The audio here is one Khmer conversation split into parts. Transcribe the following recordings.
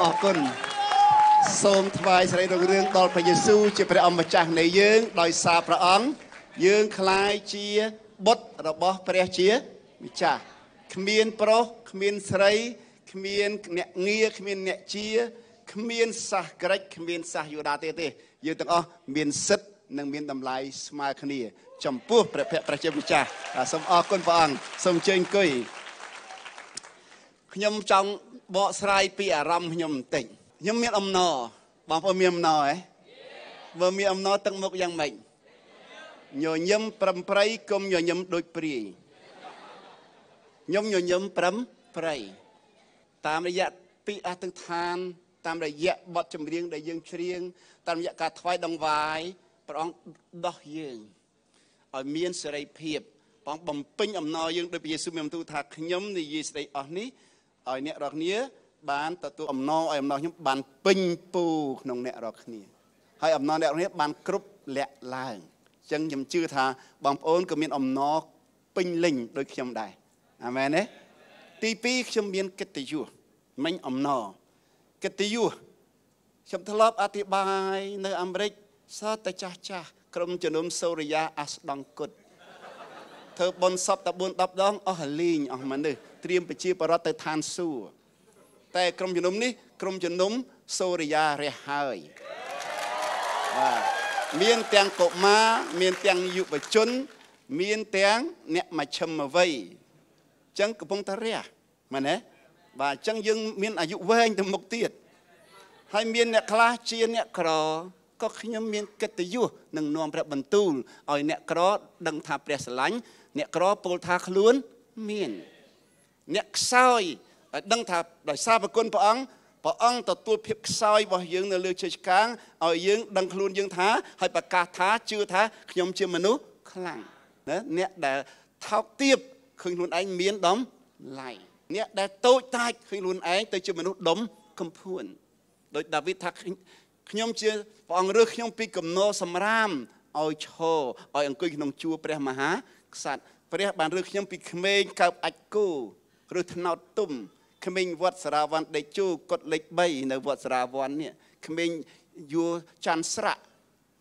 សូមអរគុណសូមថ្វាយសេរីរុងរឿងដល់ព្រះយេស៊ូវជាព្រះអម្ចាស់នៃយើងដោយសារព្រះអង្គយើងคล้ายជាបុត្ររបស់ព្រះជាម្ចាស់គ្មានប្រុសគ្មានស្រីគ្មានអ្នកងារគ្មានអ្នកជាគ្មានសាសក្រិចគ្មានសាសយូដាទេទេយើងទាំងអស់មានសិទ្ធិនិងមានតម្លៃស្មើគ្នា ចំពោះព្រះភ័ក្ត្រព្រះជាម្ចាស់សូមអរគុណព្រះអង្គសូមអញ្ជើញអង្គុយខ្ញុំចង់ បកស្រាយពីអារម្មណ៍ខ្ញុំបន្តិចខ្ញុំមានអំណរបងប្អូនមានអំណរហ៎បើមានអំណរទឹកមុខយ៉ាងម៉េចញញឹមប្រំប្រៃគុំញញឹមដូចព្រាយខ្ញុំញញឹមប្រំប្រៃតាមរយៈពីអធិដ្ឋាន តាមរយៈបទចម្រៀងដែលយើងច្រៀងតាមរយៈការថ្វាយដង្វាយព្រះអង្គដោះយើងឲ្យមានសេរីភាពបងបំពេញអំណរយើងដោយព្រះយេស៊ូវមានបន្ទូលថាខ្ញុំនិយាយស្ដីអស់នេះ ឲ្យអ្នករាល់គ្នា បានទទួលអំណរឲ្យអំណរខ្ញុំបានពេញពូក្នុងអ្នករាល់គ្នាហើយអំណរអ្នករាល់គ្នាបានគ្រប់លាក់ឡើងអញ្ចឹងខ្ញុំជឿថាបងប្អូនក៏មានអំណរពេញលេញដូចខ្ញុំដែរអាមែនទេទី2ខ្ញុំមានកិត្តិយសមិញអំណរកិត្តិយសខ្ញុំធ្លាប់អធិប្បាយនៅអាមេរិកសតតែចាស់ចាស់ក្រុមជំនុំសូរិយាអាស្ដង់គុត ធ្វើបុណ្យសពតែ4 10ដងអស់លីងអស់មនុស្សត្រៀមប្រជាបរតទៅឋានសួគ៌តែក្រុមជំនុំនេះក្រុមជំនុំសូរិយារះហើយបាទមានទាំងកុមារមានទាំងយុវជន មានទាំងអ្នកមជ្ឈិមវ័យអញ្ចឹងកំពុងតែរះមែនទេបាទអញ្ចឹងយើងមានអាយុវែងទៅមុខទៀតហើយមានអ្នកខ្លះជាអ្នកក្រក៏ខ្ញុំមានកិត្តិយសនឹងនាំព្រះបន្ទូលឲ្យអ្នកក្រដឹងថាព្រះស្រឡាញ់ អ្នកក្រពោលថាខ្លួនមាន អ្នកខ្សោយឲ្យដឹងថាដោយសារប្រគុណព្រះអង្គព្រះអង្គទទួលភាពខ្សោយរបស់យើងនៅលើជ័យឆ្កាងឲ្យយើងដឹងខ្លួនយើងថាហើយប្រកាសថាជឿថាខ្ញុំជាមនុស្សខ្លាំងណាអ្នកដែលថោកទាបឃើញខ្លួនឯងមានដំឡៃអ្នកដែលតូចតាចឃើញខ្លួនឯងទៅជាមនុស្សដុំកំភួនដោយដាវីតថាខ្ញុំជាព្រះអង្គរើសខ្ញុំពីកំណរសម្រាមឲ្យឈរឲ្យអង្គុយក្នុងជួរព្រះមហា ក្សត្រព្រះបានរើសខ្ញុំពីក្មេងកើបអាចគោឬថ្នោតទុំក្មេងវត្តសារាវ័នដេជោកត់លេខ3នៅវត្តសារាវ័ននេះក្មេងយួរច័ន្ទស្រាក់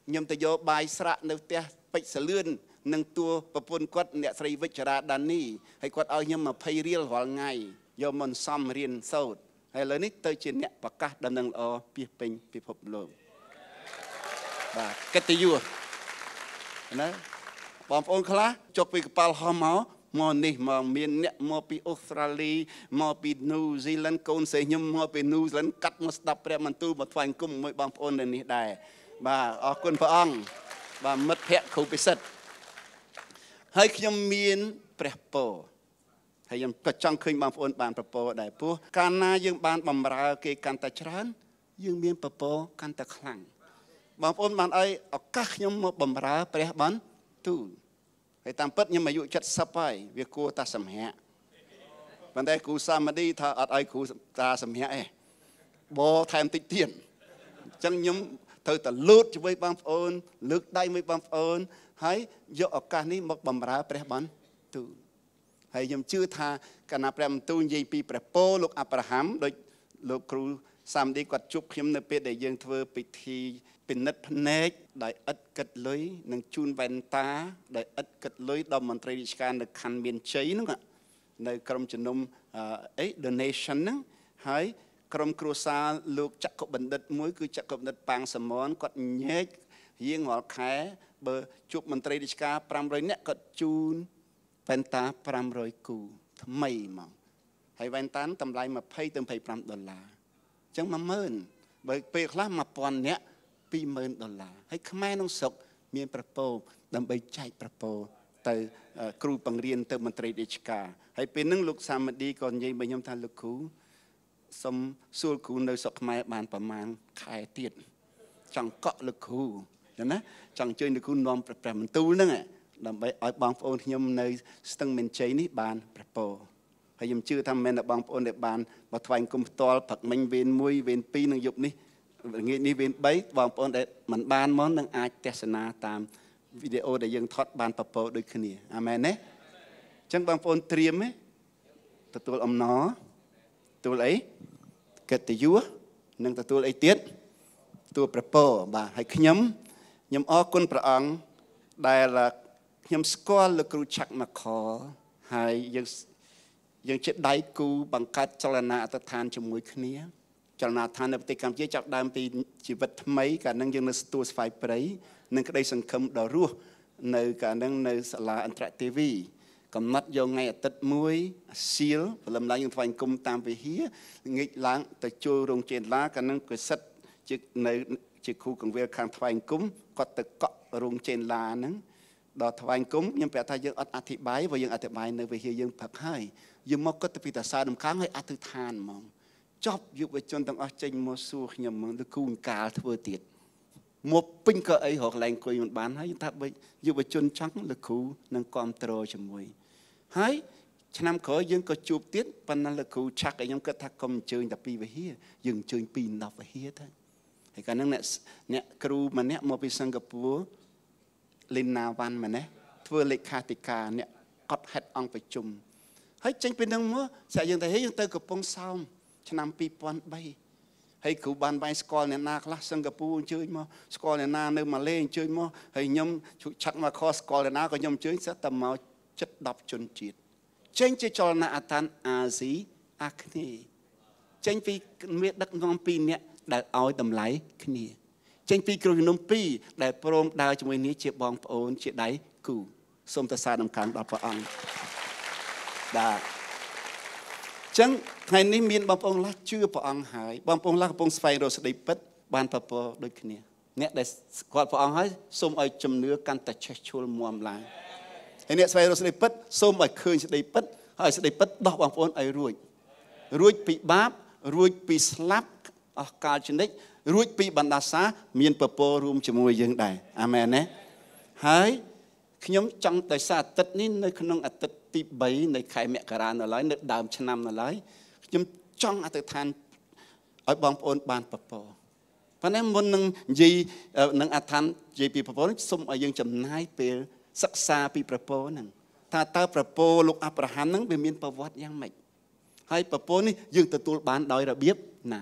ខ្ញុំទៅយកបាយស្រាក់នៅផ្ទះពេជ្រសលឿននឹងតួប្រពន្ធគាត់អ្នកស្រីវិជ្ជរាដានីហើយគាត់ឲ្យខ្ញុំ20រៀលរាល់ថ្ងៃយកមកសំរៀនសូត្រហើយឥឡូវនេះទៅជាអ្នកប្រកាសដំណឹងល្អពីពេញពិភពលោកបាទកិត្តិយសណា បងប្អូនខ្លះចុកពីកប៉ាល់ហោះមកមកនេះមកមានអ្នកមកពីអូស្ត្រាលីមកពីញូហ្សេឡង់កូនសេះខ្ញុំមកពីញូហ្សេឡង់កាត់មកស្ដាប់ព្រះបន្ទូលមកថ្វាយគុំមួយបងប្អូននៅនេះដែរបាទអរគុណព្រះអង្គបាទមិត្តភក្តិគ្រូពិសិដ្ឋហើយខ្ញុំមានព្រះពរហើយខ្ញុំក៏ចង់ឃើញបងប្អូនបានប្រពរដែរព្រោះកាលណាយើងបានបំរើគេកាន់តែច្រើន យើងមានប្រពរកាន់តែខ្លាំងបងប្អូនបានឲ្យឱកាសខ្ញុំមកបំរើព្រះបន្ទូលហើយតាមពិតខ្ញុំអាយុ70ហើយវាគួរតែសម្រាប់ប៉ុន្តែគ្រូសាមាឌីថាអត់ឲ្យគ្រូតាសម្រាប់ទេបថែមតិចទៀតអញ្ចឹងខ្ញុំត្រូវតែលូតជាមួយបងប្អូន លើកដៃមួយបងប្អូន ហើយយកឱកាសនេះមកបំរើព្រះបន្ទូលហើយខ្ញុំជឿថាកាលណាព្រះបន្ទូលនិយាយពីព្រះពោលោកអាប់រ៉ាហាំដូចលោកគ្រូសាមឌីគាត់ជួបខ្ញុំនៅពេលដែលយើងធ្វើពិធី ពិនិត្យភ្នែកដោយឥតគិតលុយនិងជូនវ៉ែនតាដោយឥតគិតលុយដល់មន្ត្រីរាជការនៅខណ្ឌមានជ័យហ្នឹងនៅក្រុមជំនុំអី donation ហ្នឹងហើយក្រុមគ្រួសារលោកចក្របណ្ឌិតមួយគឺចក្របណ្ឌិតប៉ាងសមនគាត់ញែករៀងរាល់ខែបើជួបមន្ត្រីរាជការ500នាក់គាត់ជូនវ៉ែនតា500គូថ្មីហ្មងហើយវ៉ែនតាតម្លៃ20ទៅ25ដុល្លារអញ្ចឹង10000បើពេលខ្លះ1000នាក់ 20000ដុល្លារហើយខ្មែរក្នុងស្រុកមានប្រពោដើម្បីចែកប្រពោទៅគ្រូបង្រៀនទៅមន្ត្រីរាជការហើយពេលហ្នឹងលោកសាមឌីក៏និយាយមកខ្ញុំថាលោកគ្រូសុំសួរគ្រូនៅស្រុកខ្មែរបានប្រមាណខែទៀតចង់កក់លោកគ្រូចឹងណាចង់អញ្ជើញលោកគ្រូនាំព្រះបន្ទូលហ្នឹងដើម្បីឲ្យបងប្អូនខ្ញុំនៅស្ទឹងមានជ័យនេះបានប្រពោហើយខ្ញុំជឿថាមិនមែនតែបងប្អូនដែលបានមកថ្វាយគុំផ្ទាល់ព្រឹកមិញវេន1វេន2និងយប់នេះ ងាកនេះវេន3បងប្អូនដែលមិនបានមកនឹងអាចទស្សនាតាមវីដេអូដែលយើងថតបានប្រពោដូចគ្នាអាមែនទេអញ្ចឹងបងប្អូនត្រៀមទេទទួលអំណរទទួលអីកិត្តិយសនិងទទួលអីទៀតទទួលប្រពោបាទហើយខ្ញុំខ្ញុំអរគុណព្រះអង្គដែលខ្ញុំស្គាល់លោកគ្រូឆាក់មកខហើយយើងយើងជាដៃគូបង្កើតចលនាអត្តឋានជាមួយគ្នា ចលនាឋាននៅប្រទេសកម្ពុជាចាប់ដើមពីជីវិតថ្មីកាលនឹងយើងនៅស្ទួស្វាយព្រៃនិងក្តីសង្ឃឹមដ៏រស់នៅកាលនឹងនៅសាលាអន្តរទេវីកំណត់យកថ្ងៃអាទិត្យមួយសៀលព្រលឹមឡើងយើងថ្វាយគុំតាមវិហារងាកឡើងទៅចូលរោងចេនឡាកាលនឹងកសិទ្ធជានៅជាគ្រូកងវិលខាងថ្វាយគុំគាត់ទៅកក់រោងចេនឡាហ្នឹងដល់ថ្វាយគុំខ្ញុំប្រាប់ថាយើងអត់អធិប្បាយព្រោះយើងអធិប្បាយនៅវិហារយើងផឹកហើយយើងមកគិតទៅពីតាសាដំខាងហើយអធិដ្ឋានហ្មង ចប់យុវជនទាំងអស់ចេញមកសួរខ្ញុំហ្មងទៅគូកាលធ្វើទៀតមកពេញក៏អីរកកន្លែងអង្គុយមិនបានហើយថាបើយុវជនចង់លោកគ្រូនឹងគ្រប់គ្រងជាមួយហើយឆ្នាំក្រោយយើងក៏ជួបទៀតប៉ុន្តែលោកគ្រូឆាក់ឲ្យខ្ញុំគិតថាកុំអញ្ជើញតែពីវិហារយើងអញ្ជើញពី10វិហារទៅហើយកាលហ្នឹងអ្នកអ្នកគ្រូម្នាក់មកពីសិង្ហបុរីលីណាវ៉ាន់ម្នាក់ធ្វើលេខាធិការអ្នកកត់ហេតុអង្គប្រជុំហើយចេញពីនឹងមកស្អាយើងទៅហេយើងទៅកំពង់សោម ឆ្នាំ2003ហើយគ្រូបានបាយស្គាល់អ្នកណាខ្លះសិង្ហបុរីអញ្ជើញមកស្គាល់អ្នកណានៅម៉ាឡេអញ្ជើញមកហើយខ្ញុំឆាត់មកខស្គាល់អ្នកណាក៏ខ្ញុំអញ្ជើញសិតតែមកចិត្ត10ជនជាតិចេញជាចលនាអតានអាស៊ីអាគ្នេយ៍ចេញពីមានដឹកនាំពីរនាក់ដែលឲ្យតម្លៃគ្នាចេញពីគ្រូជំនុំពីរដែលព្រមដើរជាមួយគ្នាជាបងប្អូនជាដៃគូសូមតសាដំណដល់ព្រះអង្គបាទ ចឹងថ្ងៃនេះមានបងប្អូនខ្លះជឿព្រះអង្គហើយបងប្អូនខ្លះកំពុងស្វែងរកសេចក្តីពិតបានប្រពរដូចគ្នាអ្នកដែលស្គាល់ព្រះអង្គហើយសូមឲ្យជំនឿកាន់តែឆេះឈុលមាំឡើងហើយអ្នកស្វែងរកសេចក្តីពិតសូមឲ្យឃើញសេចក្តីពិតហើយសេចក្តីពិតដោះបងប្អូនឲ្យរួចរួចពីបាបរួចពីស្លាប់អស់កាលជនិតរួចពីបណ្ដាសាមានពពករួមជាមួយយើងដែរអាមែនណាហើយខ្ញុំចង់ដោយសារអាទិត្យនេះនៅក្នុងអាទិត្យ ទី3នៃខែមករានៅឡើយនៅដើមឆ្នាំនៅឡើយខ្ញុំចង់អធិដ្ឋានឲ្យបងប្អូនបានពពកប៉ុន្តែមុននឹងនិយាយនឹងអដ្ឋាននិយាយពីប្រពោសូមឲ្យយើងចំណាយពេលសិក្សាពីប្រពោហ្នឹងថាតើប្រពោលោកអាប់រ៉ាហាំហ្នឹងវាមានប្រវត្តិយ៉ាងម៉េចហើយប្រពោនេះយើងទទួលបានដោយរបៀបណា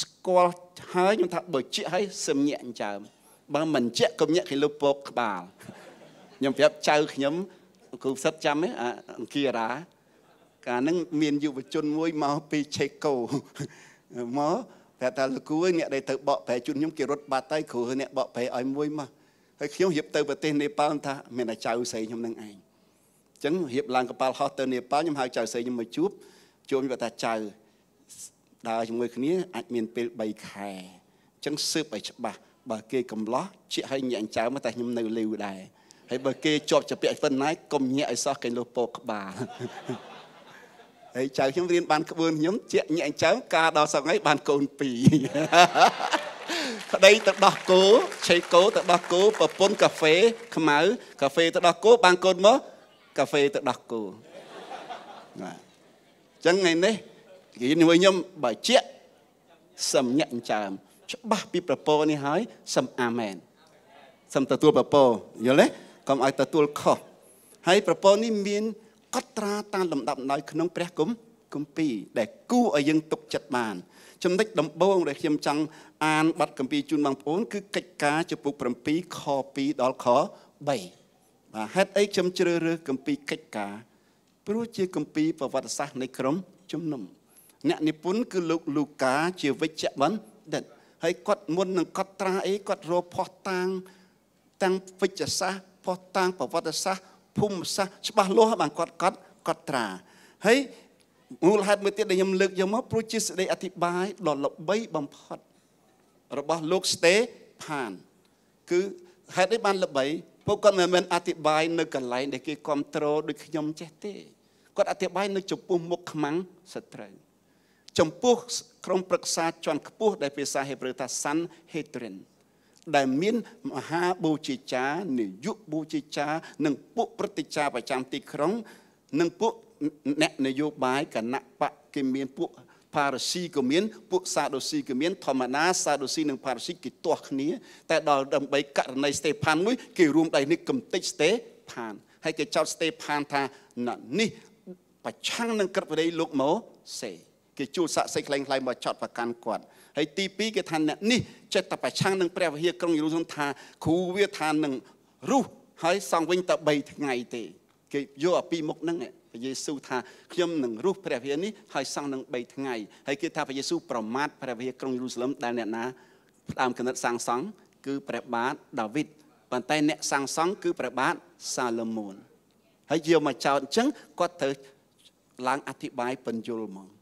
ស្គាល់ហើយខ្ញុំថាបើជាឲ្យសឹមញាក់ចើមបើមិនជាក់កុំញាក់គេលើពកក្បាលខ្ញុំប្រាប់ចៅខ្ញុំ គ្រូផ្សិតចាំទេអង្គារាកាលហ្នឹងមានយុវជនមួយមកពីឆេកូមកប្រាប់ថាលោកគ្រូអ្នកដែលទៅបកប្រែជូនខ្ញុំគេរត់បាត់ទៅគ្រូអ្នកបកប្រែឲ្យមួយមកហើយខ្ញុំរៀបទៅប្រទេសនេប៉ាល់ថាមានតែចៅស្រីខ្ញុំនឹងឯងអញ្ចឹងរៀបឡើងកប៉ាល់ហោះទៅនេប៉ាល់ខ្ញុំហៅចៅស្រីខ្ញុំមកជួបជួបគាត់ថាចៅដើរជាមួយគ្នាអាចមានពេល3ខែអញ្ចឹងស៊ើបឲ្យច្បាស់បើគេកំឡោះជាឲ្យញាក់ចៅមកតែខ្ញុំនៅលីវដែរ ហើយបើគេជាប់ជាពាក់ប៉ុណ្ណាកុំញាក់ឲ្យសោះគេលោពោក្បាលហើយចៅខ្ញុំរៀនបានក្បឿនខ្ញុំជាញាក់ចៅការដល់សងៃបានកូនពីរប្តីទៅដោះគោឆេគោទៅដោះគោប្រពន្ធកាហ្វេខ្មៅកាហ្វេទៅដោះគោបានកូនមកកាហ្វេទៅដោះគោបាទអញ្ចឹងថ្ងៃនេះនិយាយជាមួយខ្ញុំបើជាសំញាក់ចើមច្បាស់ពីប្រពោនេះហើយសំអាមែនសំទទួលប្រពោយល់ទេ កុំឲ្យទទួលខុសហើយប្រពោនេះមានកត់ត្រាតាមលំដាប់ដោយក្នុងព្រះគម្គម្ពីរដែលគួរឲ្យយើងទុកចិត្តបានចំណុចដំបូងដែលខ្ញុំចង់អានបទគម្ពីរជូនបងប្អូនគឺកិច្ចការចំពុក7ខ2ដល់ខ3បាទហេតុអីខ្ញុំជ្រើសរើសគម្ពីរកិច្ចការព្រោះជាគម្ពីរប្រវត្តិសាស្ត្រនៃក្រុមជំនុំអ្នកនិពន្ធគឺលោកលូកាជាវិជ្ជបណ្ឌិតហើយគាត់មុននឹងកត់ត្រាអីគាត់រកផុសតាងទាំងវិជ្ជសាស្ត្រ ផុសតាងប្រវត្តិសាស្ត្រភូមិសាស្ត្រច្បាស់លាស់បានគាត់កត់កត់ត្រាហើយមូលហេតុមួយទៀតដែលខ្ញុំលើកយកមកព្រោះជាសេចក្តីអធិប្បាយដ៏ល្បីបំផុតរបស់លោកស្តេផាន គឺហេតុអីបានល្បីពួកគាត់មិនមែនអធិប្បាយនៅកន្លែងដែលគេគ្រប់គ្រងដូចខ្ញុំចេះទេគាត់អធិប្បាយនៅចំពោះមុខខ្មាំងសត្រូវចំពោះក្រុមប្រឹក្សាជាន់ខ្ពស់ដែលភាសាហេប្រឺថា San Hedrin ដែលមានមហាបូជាចារនាយកបូជាចារនិងពួកព្រឹទ្ធាចារ្យប្រចាំទីក្រុង និងពួកអ្នកនយោបាយគណៈបកគេមានពួកផារស៊ីក៏មានពួកសាដូស៊ីក៏មានធម្មតាសាដូស៊ីនិងផារស៊ីគេទាស់គ្នា តែដល់ដើម្បីករណីស្តេផានមួយគេរួមដៃនេះកំតិចស្តេផានហើយគេចោទស្តេផានថានេះប្រឆាំងនឹងក្រឹតវិន័យលោកម៉ូសេគេជួលសាក់សីខ្លែងខ្លែងមកចោតប្រកាន់គាត់ ហើយទី2គេថាអ្នកនេះចិត្តតែប្រឆាំងនឹងព្រះវិហារក្រុងយេរូសាឡិមថាគ្រូវាថានឹងរុះហើយសង់វិញតែ3ថ្ងៃទេគេយកអាពីរមុខហ្នឹងព្រះយេស៊ូវថាខ្ញុំនឹងរុះព្រះវិហារនេះហើយសង់នឹង3ថ្ងៃហើយគេថាព្រះយេស៊ូវប្រមាថព្រះវិហារក្រុងយេរូសាឡិមដែលអ្នកណាផ្ដើមគណិតសាងសង់គឺព្រះបាទដាវីតប៉ុន្តែអ្នកសាងសង់គឺព្រះបាទសាឡូមោនហើយយកមកចោតអញ្ចឹងគាត់ត្រូវឡើងអធិប្បាយបញ្យលមក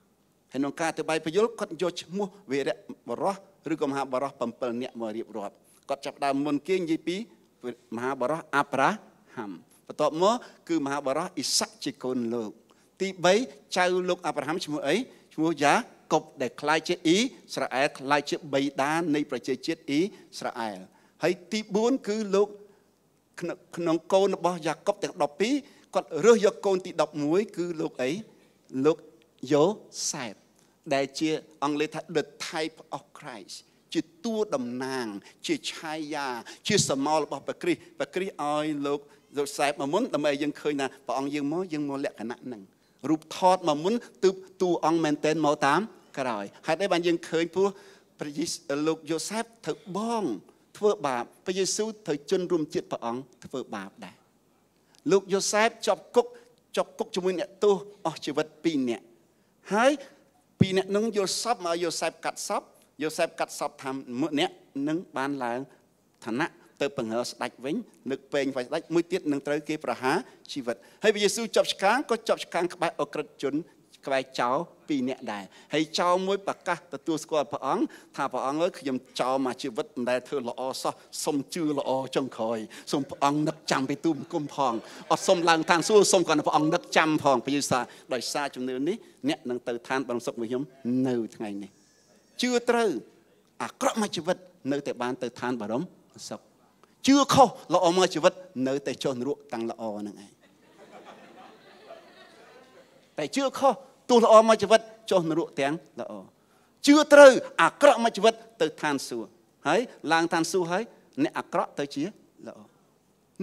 ហើយក្នុងការអធិប្បាយបញ្យលគាត់យកឈ្មោះវីរៈបរោះឬក៏មហាបរោះ7នាក់មករៀបរាប់គាត់ចាប់ដើមមុនគេនិយាយពីមហាបរោះអាប់រ៉ាហាំបន្ទាប់មកគឺមហាបរោះអ៊ីសាក់ជាកូនលោកទី3ចៅលោកអាប់រ៉ាហាំឈ្មោះអីឈ្មោះយ៉ាកុបដែលคล้ายជាអ៊ីស្រាអែលคล้ายជាបិតានៃប្រជាជាតិអ៊ីស្រាអែលហើយទី4គឺលោកក្នុងកូនរបស់យ៉ាកុបទាំង12គាត់រើសយកកូនទី11គឺលោកអីលោក យ៉ូសែបដែលជាអង់គ្លេសថា the type of Christ ជាតួតំណាង ជាឆាយាជាសមោលរបស់ព្រះគ្រីស្ទព្រះគ្រីស្ទឲ្យលោកលោកសែបមកមុនដើម្បីយើងឃើញថាព្រះអង្គយើងមកយើងមកលក្ខណៈហ្នឹងរូបថតមកមុនទើបតួអង្គមែនតែនមកតាមក្រោយហេតុអីបានយើងឃើញព្រោះព្រះយេស៊ូវលោកយូសែបត្រូវបងធ្វើបាបព្រះយេស៊ូវត្រូវជន់រួមជាតិព្រះអង្គធ្វើបាបដែរលោកយូសែបជាប់គុកជាប់គុកជាមួយអ្នកទោសអស់ជីវិត2នាក់ ហើយពីអ្នកនឹងយល់សពមកយូសែបកាត់សពយូសែបកាត់សពថាមួយអ្នកនឹងបានឡើងឋានៈទៅបង្ហើស្ដេចវិញនឹកពេងវាយស្ដេចមួយទៀតនឹងត្រូវគេប្រហារជីវិតហើយព្រះយេស៊ូវចាប់ឆ្កាងក៏ចាប់ឆ្កាងក្បែរអក្រិតជន ក្បែរចោលពីរនាក់ដែរហើយចោលមួយប្រកាសទទួលស្គាល់ព្រះអង្គថាព្រះអង្គអើយខ្ញុំចោលមកជីវិតមិនដែលធ្វើល្អសោះសុំជឿល្អចុងក្រោយសូមព្រះអង្គនឹកចាំពីទូមគុំផងអត់សុំឡើងឋានសួគ៌សូមគាត់ព្រះអង្គនឹកចាំផងព្រះយេស៊ូវដោយសារជំនឿនេះអ្នកនឹងទៅឋានបរមសុខរបស់ខ្ញុំនៅថ្ងៃនេះជឿត្រូវអាក្រក់មកជីវិតនៅតែបានទៅឋានបរមសុខជឿខុសល្អមកជីវិតនៅតែចុះនរកតាំងល្អហ្នឹងឯងតែជឿខុស ទោះល្អមកជីវិតចុះនរកទាំងល្អជឿត្រូវអាក្រក់មកជីវិតទៅឋានសួគ៌ហើយឡើងឋានសួគ៌ហើយអ្នកអាក្រក់ទៅជាល្អ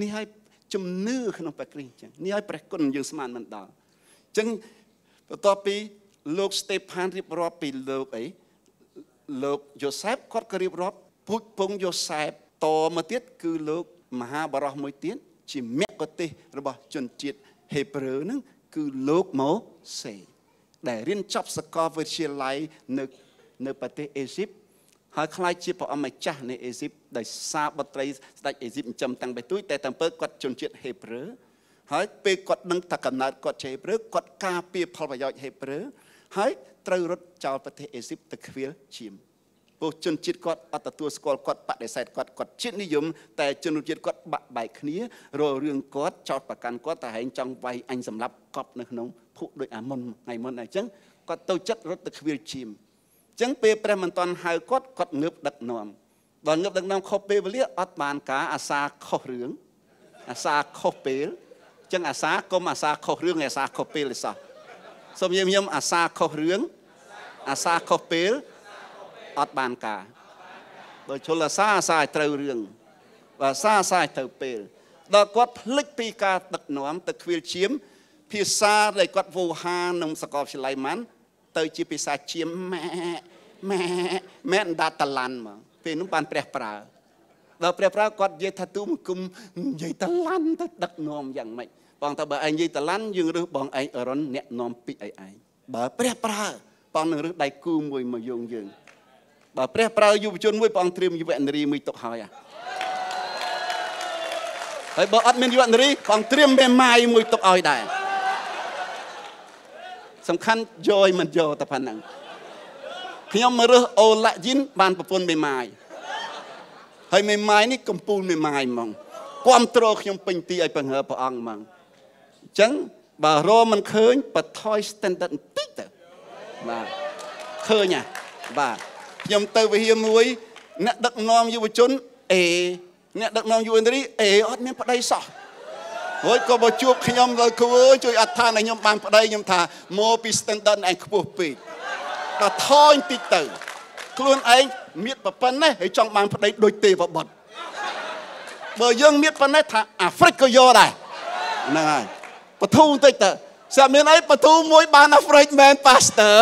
នេះហើយជំនឿក្នុងព្រះគ្រីស្ទចឹងនេះហើយព្រះគុណយើងស្មានមិនដល់អញ្ចឹងបន្ទាប់ពីលោកស្តេផានរៀបរាប់ពីលោកអីលោកយូសែបគាត់ក៏រៀបរាប់ពូជពងយូសែបតមកទៀតគឺលោកមហាបរោះមួយទៀតជាមគ្គទេសរបស់ជនជាតិហេប្រឺហ្នឹងគឺលោកម៉ូសេ ដែលរៀនចប់សាកលវិទ្យាល័យនៅនៅប្រទេសអេស៊ីបហើយខ្លាចជាព្រះអម្ចាស់នៃអេស៊ីបដោយសារបុត្រីស្ដេចអេស៊ីបចិញ្ចឹមតាំងពីទូចតែតាមពើគាត់ជនជាតិហេប្រឺហើយពេលគាត់ដឹងថាកំណើតគាត់ជាហេប្រឺគាត់ការពារផលប្រយោជន៍ហេប្រឺហើយត្រូវរត់ចោលប្រទេសអេស៊ីបទៅខ្វៀលឈាម ព្រោះជនជាតិគាត់អត់ទទួលស្គាល់គាត់បដិសេធគាត់គាត់ជាតិនិយមតែជនជាតិគាត់បាក់បែកគ្នារលរឿងគាត់ចោតប្រកាន់គាត់តែហែងចង់វាយអញសម្លាប់កប់នៅក្នុងភុដូចអាមុនថ្ងៃមុនអញ្ចឹងគាត់ទៅចិត្តរត់ទៅខ្វៀលឈាមអញ្ចឹងពេលព្រះមិនតាន់ហៅគាត់គាត់ងើបដឹកនាំដល់ងើបដឹកនាំខុសពេលវេលាអត់បានការអាសាខុសរឿងអាសាខុសពេលអញ្ចឹងអាសាកុំអាសាខុសរឿងអាសាខុសពេលទេសោះសូមយាមយាមអាសាខុសរឿងអាសាខុសពេល អត់បានការបើជលអាសាអាសាឲ្យត្រូវរឿងបើអាសាអាសាឲ្យត្រូវពេលដល់គាត់ភ្លេចពីការដឹកនាំទៅខ្វៀលឈាម ភាសាដែលគាត់វោហាក្នុងសកលវិទ្យាល័យម៉ាន់ទៅជាភាសាជាម៉ែម៉ែម៉ែដាតឡាន់មកពេលនោះបានព្រះប្រើដល់ព្រះប្រើគាត់និយាយថាទូមគុំនិយាយតឡាន់ទៅដឹកនាំយ៉ាងម៉េចបងតើបើឯងនិយាយតឡាន់យើងរើសបងឯងអរុនអ្នកនាំពីអីឯងបើព្រះប្រើបងនឹងរើសដៃគូមួយមកយងយើង បើព្រះប្រើយុវជនមួយព្រះអង្គត្រៀមយុវនារីមួយទុកហើយហើយបើអត់មានយុវនារីព្រះអង្គត្រៀមមេម៉ាយមួយទុកឲ្យដែរសំខាន់យកមិនយកតែប៉ុណ្ណឹងខ្ញុំមករើសអូឡាយីនបានប្រពន្ធមេម៉ាយហើយមេម៉ាយនេះកំពូលមេម៉ាយហ្មងគ្រប់គ្រងខ្ញុំពេញទីឲ្យបង្ហើព្រះអង្គហ្មងអញ្ចឹងបើរមិនឃើញបថយ standard បន្តិចទៅបាទឃើញហ่ะបាទ ខ្ញុំទៅវិហារមួយអ្នកដឹកនាំយុវជនអេអ្នកដឹកនាំយុវនារីអេអត់មានប្តីសោះហើយក៏មកជួបខ្ញុំដល់គ្រូជួយអត្ថាឲ្យខ្ញុំបានប្តីខ្ញុំថាមកពី standard ឯងខ្ពស់ពេកដល់ថយតិចទៅ ខ្លួនឯងមានប្រប៉ុណ្ណេះហើយចង់បានប្តីដូចទេវបុត្របើយើងមានប៉ុណ្ណេះថាអាហ្វ្រិកក៏យកដែរហ្នឹងហើយបធូបន្តិចទៅ សាមានអីបទូមួយបានអាហ្វ្រិកមែនប៉ាស្ទ័រ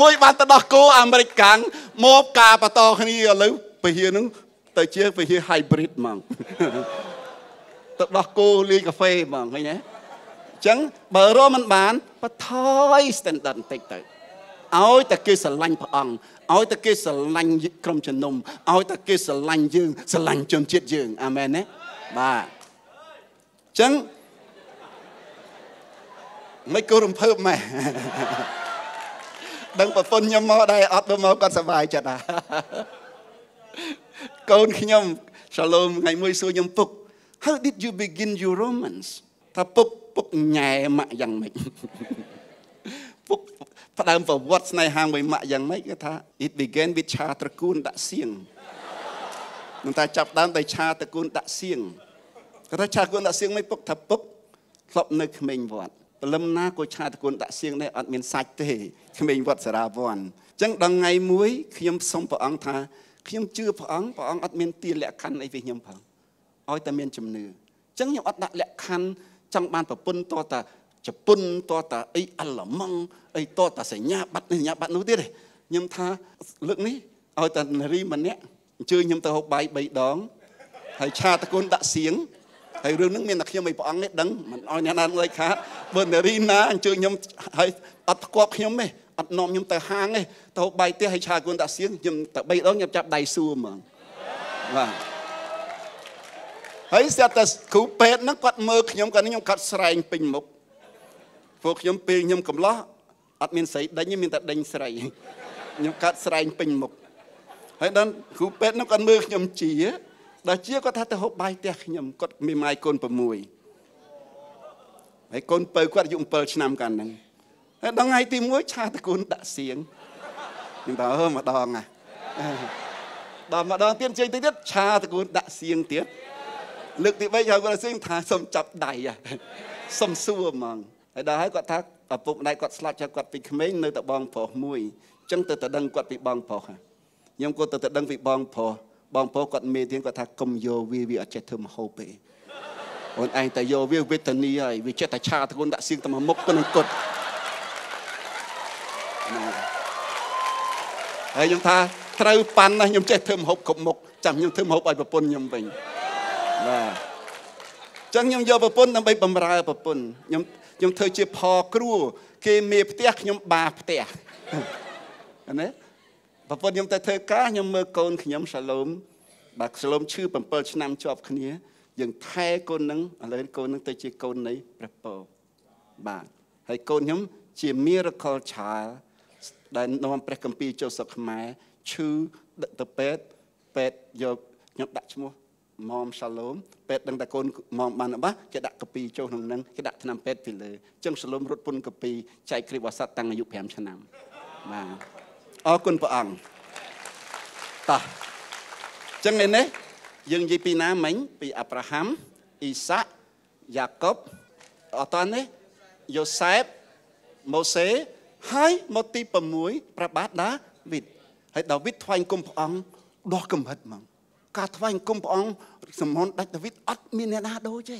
មួយបានទៅដោះគោអាមេរិកកាំងមកការបន្តគ្នាឥឡូវពហិនឹងទៅជាពហិ hybrid ហ្មងទៅដោះគោលាយកាហ្វេហ្មងឃើញទេអញ្ចឹងបើរកមិនបានបថយ standard បន្តិចទៅឲ្យតែគេស្រឡាញ់ព្រះអង្គឲ្យតែគេស្រឡាញ់ក្រុមជំនុំឲ្យតែគេស្រឡាញ់យើងស្រឡាញ់ជនជាតិយើងអាមែនទេបាទអញ្ចឹង មិនគោរំភើបម៉ែដឹងប្រពន្ធខ្ញុំមកដែរអត់ទៅមកគាត់សប្បាយចិត្តហ่าកូនខ្ញុំសាឡូមថ្ងៃមួយសួរខ្ញុំពុក How did you begin your romance ថាពុកពុកញ៉ែម៉ាក់យ៉ាងម៉េចពុកផ្ដើមប្រវត្តិស្នេហាមួយម៉ាក់យ៉ាងម៉េចគេថា it began with ឆាត្រកូលដាក់សៀងមិនថាចាប់ដើមដោយឆាត្រកូលដាក់សៀងគាត់ថាឆាត្រកូលដាក់សៀងមិនពុកថាពុកធ្លាប់នៅក្មេងវត្ត ព្រលឹមណាក៏ឆាតគុណដាក់សៀងដែរអត់មានសាច់ទេក្មេងវត្តសារាវ័នអញ្ចឹងដល់ថ្ងៃមួយខ្ញុំសុំព្រះអង្គថាខ្ញុំជឿព្រះអង្គព្រះអង្គអត់មានទានលក្ខខណ្ឌអីពីខ្ញុំផងឲ្យតែមានជំនឿអញ្ចឹងខ្ញុំអត់ដាក់លក្ខខណ្ឌចង់បានប្រពន្ធតតាជប៉ុនតតាអីអាល្លឺម៉ង់អីតតាសញ្ញាបត្រនេះសញ្ញាបត្រនោះទៀតទេខ្ញុំថាលើកនេះឲ្យតែនារីម្នាក់អញ្ជើញខ្ញុំទៅហូបបាយ3ដងហើយឆាតគុណដាក់សៀង ហើយរឿងហ្នឹងមានតែខ្ញុំឯព្រះអង្គនេះដឹងមិនអោយអ្នកណាលេខខាតបើនារីណាអញ្ជើញខ្ញុំហើយអត់ផ្គប់ខ្ញុំទេអត់នាំខ្ញុំទៅហាងទេទៅបាយផ្ទះហើយឆាគុណតាសៀងខ្ញុំតែ3ដងខ្ញុំចាប់ដៃសួរហ្មងបាទហើយស្ទើរតែគ្រូពេទ្យហ្នឹងគាត់មើលខ្ញុំគាត់ខ្ញុំកាត់ស្រែងពេញមុខពួកខ្ញុំពេលខ្ញុំកំឡោះអត់មានស្រីដេញទេមានតែដេញស្រីខ្ញុំកាត់ស្រែងពេញមុខហើយដល់គ្រូពេទ្យហ្នឹងគាត់មើលខ្ញុំជា ដល់ជាគាត់ថាទៅហូបបាយផ្ទះខ្ញុំគាត់មានម៉ាយកូន6ហើយកូនពៅគាត់អាយុ7ឆ្នាំកាលហ្នឹងហើយដល់ថ្ងៃទី1ឆាតកូនដាក់សៀងខ្ញុំថាអឺម្ដងណាដល់ម្ដងទៀតជ័យទៅទៀតឆាតកូនដាក់សៀងទៀតលើកទី3ហើយគាត់សៀងថាសុំចាប់ដៃសុំសួរហ្មងហើយដល់ហើយគាត់ថាឪពុកម្ដាយគាត់ស្លាប់ចាស់គាត់ពីក្មេងនៅតែបងប្រុសមួយអញ្ចឹងទៅតែដឹងគាត់ពីបងប្រុសខ្ញុំក៏ទៅតែដឹងពីបងប្រុស បងប្អូនគាត់មេទៀនគាត់ថាកុំយកវាវាអត់ចេះធ្វើមហូបទេអូនឯងតែយកវាវេទនីហើយវាចេះតែឆាធ្ងន់ដាក់សៀងទៅមុខទៅនឹងគាត់ហើយខ្ញុំថាត្រូវប៉ាន់ណាខ្ញុំចេះធ្វើមហូបគ្រប់មុខចាំខ្ញុំធ្វើមហូបឲ្យប្រពន្ធខ្ញុំវិញបាទចឹងខ្ញុំយកប្រពន្ធដើម្បីបំរើប្រពន្ធខ្ញុំខ្ញុំធ្វើជាផគ្រួគេមេផ្ទះខ្ញុំបាផ្ទះណា ប្រពន្ធខ្ញុំទៅធ្វើការខ្ញុំមើលកូនខ្ញុំសាឡូមបាទសាឡូមឈឺ7ឆ្នាំជាប់គ្នាយើងថែកូននឹងឥឡូវកូននឹងទៅជាកូននៃព្រះពរបាទហើយកូនខ្ញុំជា miracle child ដែលនាំព្រះគម្ពីរចូលស្រុកខ្មែរឈឺទៅពេទ្យពេទ្យយកខ្ញុំដាក់ឈ្មោះម៉មសាឡូមពេទ្យដឹងតែកូនម៉មបានបាគេដាក់កាពីចូលក្នុងនឹងគេដាក់ថ្នាំពេទ្យពីលើអញ្ចឹងសាឡូមរត់ពុនកាពីចែកគ្រីបវស័តតាំងអាយុ5ឆ្នាំបាទ អរគុណព្រះអង្គតោះចឹងនេះយើងនិយាយពីណាមិញពីអាប់រ៉ាហាំអ៊ីសាក់យ៉ាកុបអត់តនេះយ៉ូសែបម៉ូសេហើយមកទី6ព្រះបាទដាវីតហើយដាវីតថ្វាយគុំព្រះអង្គដោះកំហិតហ្មងការថ្វាយគុំព្រះអង្គសមនដាច់ដាវីតអត់មានអ្នកណាដូចទេ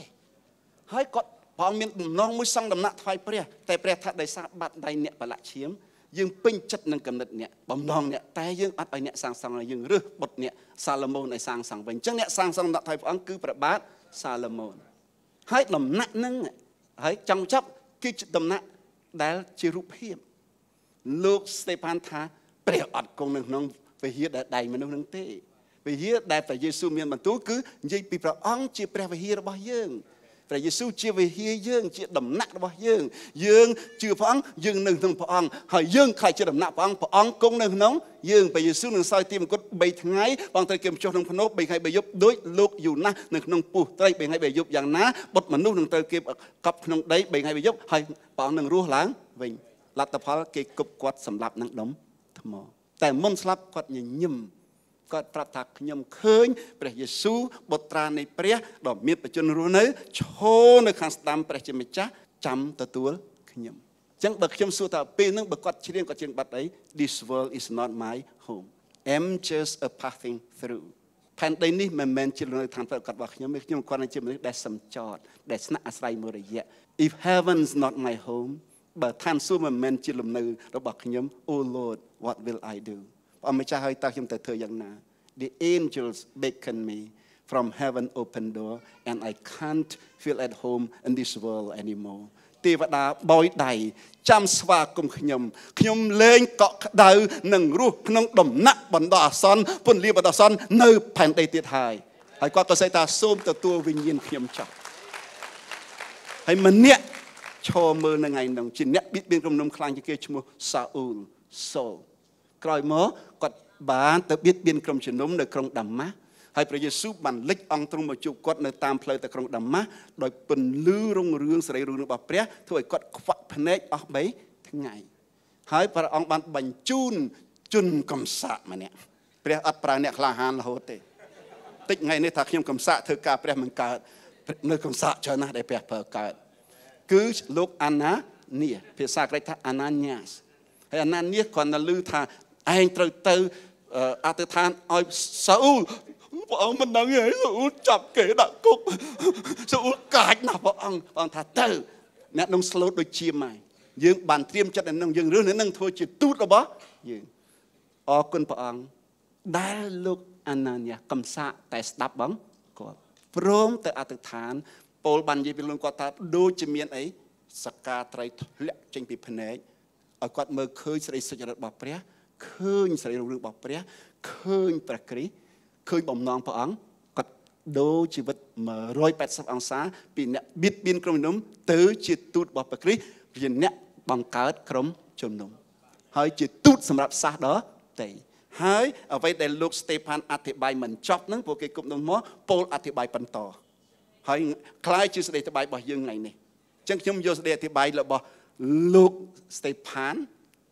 ហើយគាត់ព្រះអង្គមានបំណងមួយសង់ដំណាក់ថ្វាយព្រះតែព្រះថាដោយសារបាត់ដៃអ្នកបលៈឈាម យើងពេញចិត្តនឹងកំណត់អ្នកបំណងអ្នកតែយើងអត់ឲ្យអ្នកសាងសង់ឲ្យយើងរើសបុតអ្នកសាឡូមោនឲ្យសាងសង់វិញអញ្ចឹងអ្នកសាងសង់ដាក់ថៃព្រះអង្គគឺព្រះបាទសាឡូមោនហើយដំណាក់នឹងហើយចង់ចាប់គឺជាដំណាក់ដែលជារូបភាពលោកស្តេផានថាព្រះអត់គង់នៅក្នុងវិហារដែលដៃមនុស្សនឹងទេវិហារដែលព្រះយេស៊ូវមានបន្ទូលគឺនិយាយពីព្រះអង្គជាព្រះវិហាររបស់យើង ព្រះយេស៊ូវជាវិហារយើងជាដំណាក់របស់យើង យើងជឿព្រះអង្គយើងនៅក្នុងព្រះអង្គហើយយើងខ្លាចជាដំណាក់ព្រះអង្គព្រះអង្គគង់នៅក្នុងយើងព្រះយេស៊ូវនឹងសោយទីមង្គត3ថ្ងៃបងត្រូវគេមចុះក្នុងភ្នោ3ថ្ងៃ3យប់ដោយលោកយូណាស់នៅក្នុងពោះត្រី3ថ្ងៃ3យប់យ៉ាងណាបុត្រមនុស្សនឹងត្រូវគេកប់ក្នុងដី3ថ្ងៃ3យប់ហើយព្រះអង្គនឹងរស់ឡើងវិញលទ្ធផលគេគប់គាត់សម្លាប់នឹងដុំថ្មតែមុនស្លាប់គាត់ញញឹម គាត់ប្រាប់ថាខ្ញុំឃើញព្រះយេស៊ូវបុត្រានៃព្រះដ៏មានបជនរស់នៅឈរនៅខាងស្ដាំព្រះជាម្ចាស់ចាំទទួលខ្ញុំអញ្ចឹងបើខ្ញុំសួរថាពេលហ្នឹងបើគាត់ច្រៀងគាត់ច្រៀងបាត់អី This world is not my home I'm just a passing through ផែនដីនេះមិនមែនជាលំនៅឋានប្រកាសរបស់ខ្ញុំទេខ្ញុំគាត់ជាមនុស្សដែលសំចតដែលស្នាក់អាស្រ័យមួយរយៈ if heaven's not my home បើឋានសួគ៌មិនមែនជាលំនៅរបស់ខ្ញុំ oh lord what will i do ព្រះម្ចាស់ហើយតើខ្ញុំទៅធ្វើយ៉ាងណា the angels beckon me from heaven open door and i can't feel at home in this world anymore ទេវតាបយដៃចាំស្វាគមន៍ខ្ញុំខ្ញុំលែងកក់ក្ដៅនឹងរស់ក្នុងដំណាក់បណ្ដោះអាសន្នពន្លាបណ្ដោះអាសន្ននៅផែនដីទៀតហើយហើយគាត់ក៏ស្អីថាសូមទទួលវិញ្ញាណខ្ញុំចោះហើយម្នាក់ឈរមើលនៅថ្ងៃនោះជាអ្នកបៀតបៀនក្រុមនុំខ្លាំងជាងគេឈ្មោះសាអ៊ូលសូល ក្រោយមកគាត់បានទៅបៀតបៀនក្រុមជំនុំនៅក្រុងដាម៉ាស់ហើយព្រះយេស៊ូវបានលេចអង្គទ្រង់មកជួបគាត់នៅតាមផ្លូវទៅក្រុងដាម៉ាស់ដោយពន្លឺរុងរឿងសេរីរឿងរបស់ព្រះធ្វើឲ្យគាត់ខ្វាក់ភ្នែកអស់3ថ្ងៃហើយព្រះអង្គបានបញ្ជូនជនកំសាកម្នាក់ព្រះអត់ប្រើអ្នកក្លាហានរហូតទេតិចថ្ងៃនេះថាខ្ញុំកំសាកធ្វើការព្រះមិនកើតនៅកំសាកច្រើនណាស់ដែលព្រះប្រើកើតគឺលោកអាណានីភាសាក្រិកថាអាណាញ៉ាសហើយអាណានីគ្រាន់តែឮថា ឯងត្រូវទៅអធិដ្ឋានឲ្យសាអ៊ូលព្រះអង្គមិនដឹងទេសាអ៊ូលចាប់គេដាក់គុកសាអ៊ូលកាចណាស់ព្រះអង្គព្រះអង្គថាទៅអ្នកនឹងស្លូតដូចជាម៉ែយើងបានត្រៀមចិត្តនៅនឹងយើងរឿងនឹងធ្វើជាទូតរបស់យើងអរគុណព្រះអង្គដែលលោកអាណានីកំសាកតែស្ដាប់បងគាត់ព្រមទៅអធិដ្ឋានពលបាននិយាយពីលោកគាត់ថាដូចជាមានអីសកាត្រីធ្លាក់ចេញពីភ្នែកឲ្យគាត់មើលឃើញសេរីសុចរិតរបស់ព្រះ ឃើញសេរីរុងរឿងរបស់ព្រះឃើញព្រះគ្រីស្ទឃើញបំណងព្រះអង្គគាត់ដូរជីវិត180អង្សាពីអ្នកបៀតបៀនក្រុមជំនុំទៅជាទូតរបស់ព្រះគ្រីស្ទជាអ្នកបង្កើតក្រុមជំនុំហើយជាទូតសម្រាប់សាសដតេហើយអ្វីដែលលោកស្តេផានអធិប្បាយមិនចប់នឹងពួកគេគប់នោះមកពោលអធិប្បាយបន្តហើយคล้ายជាសេចក្តីអធិប្បាយរបស់យើងថ្ងៃនេះអញ្ចឹងខ្ញុំយកសេចក្តីអធិប្បាយរបស់លោកស្តេផាន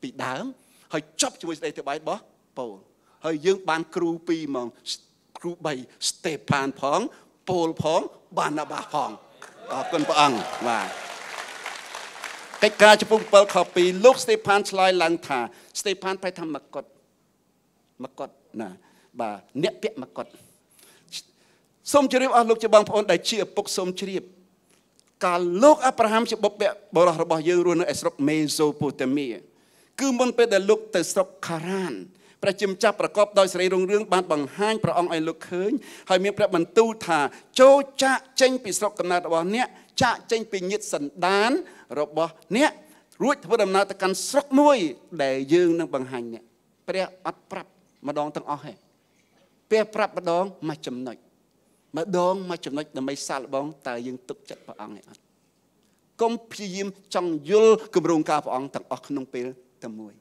ពីដើម ហើយចប់ជាមួយសេចក្តីអធិប្បាយរបស់ប៉ូលហើយយើងបានគ្រូពីរហ្មងគ្រូ3ស្តេផានផងប៉ូលផងបានណាបាផងអរគុណព្រះអង្គបាទកិច្ចការចំពោះ7ខ2លោកស្តេផានឆ្លើយឡើងថាស្តេផានប្រែថាមកុដមកុដណាបាទអ្នកពាក់មកុដសូមជម្រាបអស់លោកជាបងប្អូនដែលជាឪពុកសូមជ្រាបកាលលោកអាប់រ៉ាហាំជាបុព្វបរិសរបស់យើងរស់នៅឯស្រុកមេសូប៉ូតាមី គឺមុនពេលដែលលោកទៅស្រុកខារ៉ានព្រះជាម្ចាស់ប្រកបដោយសេរីរុងរឿងបានបង្ហាញព្រះអង្គឲ្យលោកឃើញហើយមានព្រះបន្ទូលថាចូលចាក់ចេញពីស្រុកកំណើតរបស់អ្នកចាក់ចេញពីញាតិសន្តានរបស់អ្នករួចធ្វើដំណើរទៅកាន់ស្រុកមួយ ដែលយើងនឹងបង្ហាញអ្នកព្រះអត់ប្រាប់ម្ដងទាំងអស់ទេព្រះប្រាប់ម្ដងមួយចំណុចម្ដងមួយចំណុចដើម្បីសាកល្បងតើយើងទុកចិត្តព្រះអង្គឯអត់កុំព្យាយាមចង់យល់គម្រោងការព្រះអង្គទាំងអស់ក្នុងពេល តែមួយ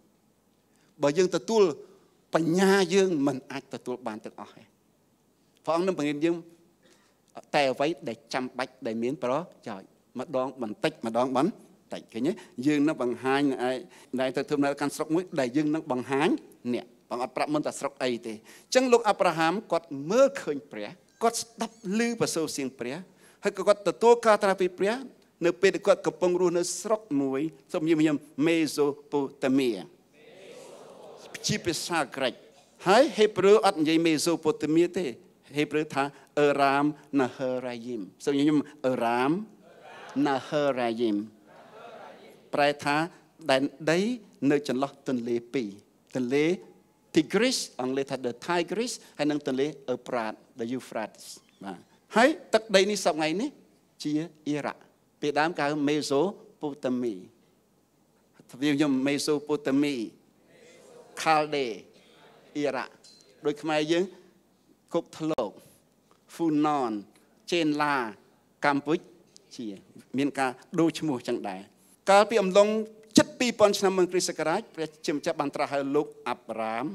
បើយើងទទួលបញ្ញាយើងមិនអាចទទួលបានទាំងអស់ទេព្រះអង្គនឹងបង្រៀនយើងតែអ្វីដែលចាំបាច់ដែលមានប្រយោជន៍ម្ដងបន្តិចម្ដងបន្តិចឃើញទេយើងនឹងបង្ហាញឯដែលទៅធ្វើនៅកាន់ស្រុកមួយដែលយើងនឹងបង្ហាញអ្នកបងអត់ប្រាប់មុនតែស្រុកអីទេអញ្ចឹងលោកអាប់រ៉ាហាំគាត់មើលឃើញព្រះគាត់ស្ដាប់ឮប្រសូរសៀងព្រះហើយក៏គាត់ទទួលការត្រាស់ពីព្រះ នៅពេលដែលគាត់កំពុងរស់នៅស្រុកមួយសូមញញឹមមេសូប៉ូតាមីជាភាសាក្រិចហើយហេប្រឺអត់និយាយមេសូប៉ូតាមីទេហេប្រឺថាអឺរ៉ាមណាហឺរ៉ាយីមសូមញញឹមអឺរ៉ាមណាហឺរ៉ាយីមប្រែថាដែនដីនៅចន្លោះទន្លេពីរទន្លេ Tigris អង់គ្លេសថា the Tigris ហើយនិងទន្លេ Euphrates the Euphrates បាទហើយទឹកដីនេះសប្ងៃនេះជាអ៊ីរ៉ាក់ ពេលដើមគេហៅមេសូពូតាមីទ្វីខ្ញុំមេសូពូតាមីខាល់ដេអ៊ីរ៉ាក់ដូចខ្មែរយើងគុកធ្លោកហ្វូណនចេនឡាកម្ពុជាមានការដូរឈ្មោះចឹងដែរកាលពីអំឡុងជិត2000ឆ្នាំមុនគ្រិស្តសករាជព្រះជាម្ចាស់បានត្រាស់ឲ្យលោកអាប់រ៉ាម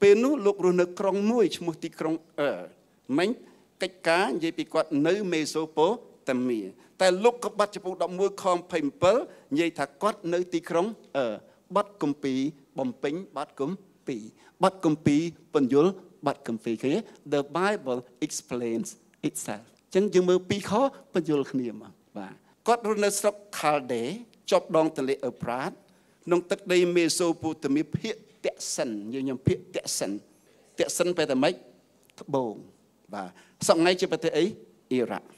ពេលនោះលោករស់នៅក្រុងមួយឈ្មោះទីក្រុងអឺមិញកិច្ចការនិយាយពីគាត់នៅមេសូប៉ូតាមី តែលោកកបាត់ចំពោះ11ខ27និយាយថាគាត់នៅទីក្រុងអឺបាត់គម្ពីរបំពេញបាត់គម្ពីរបាត់គម្ពីរបញ្យលបាត់គម្ពីរគេ The Bible explains itself ចឹងយើងមើលពីរខបញ្យលគ្នាមកបាទគាត់រស់នៅស្រុក Chalde ជាប់ដងទន្លេអឺប្រាតក្នុងទឹកដីមេសូប៉ូតាមីភាគតសិនយើងខ្ញុំភាគតសិនតសិនបែរតែម៉េចត្បូងបាទសប្ងៃជាប្រទេសអីអ៊ីរ៉ាក់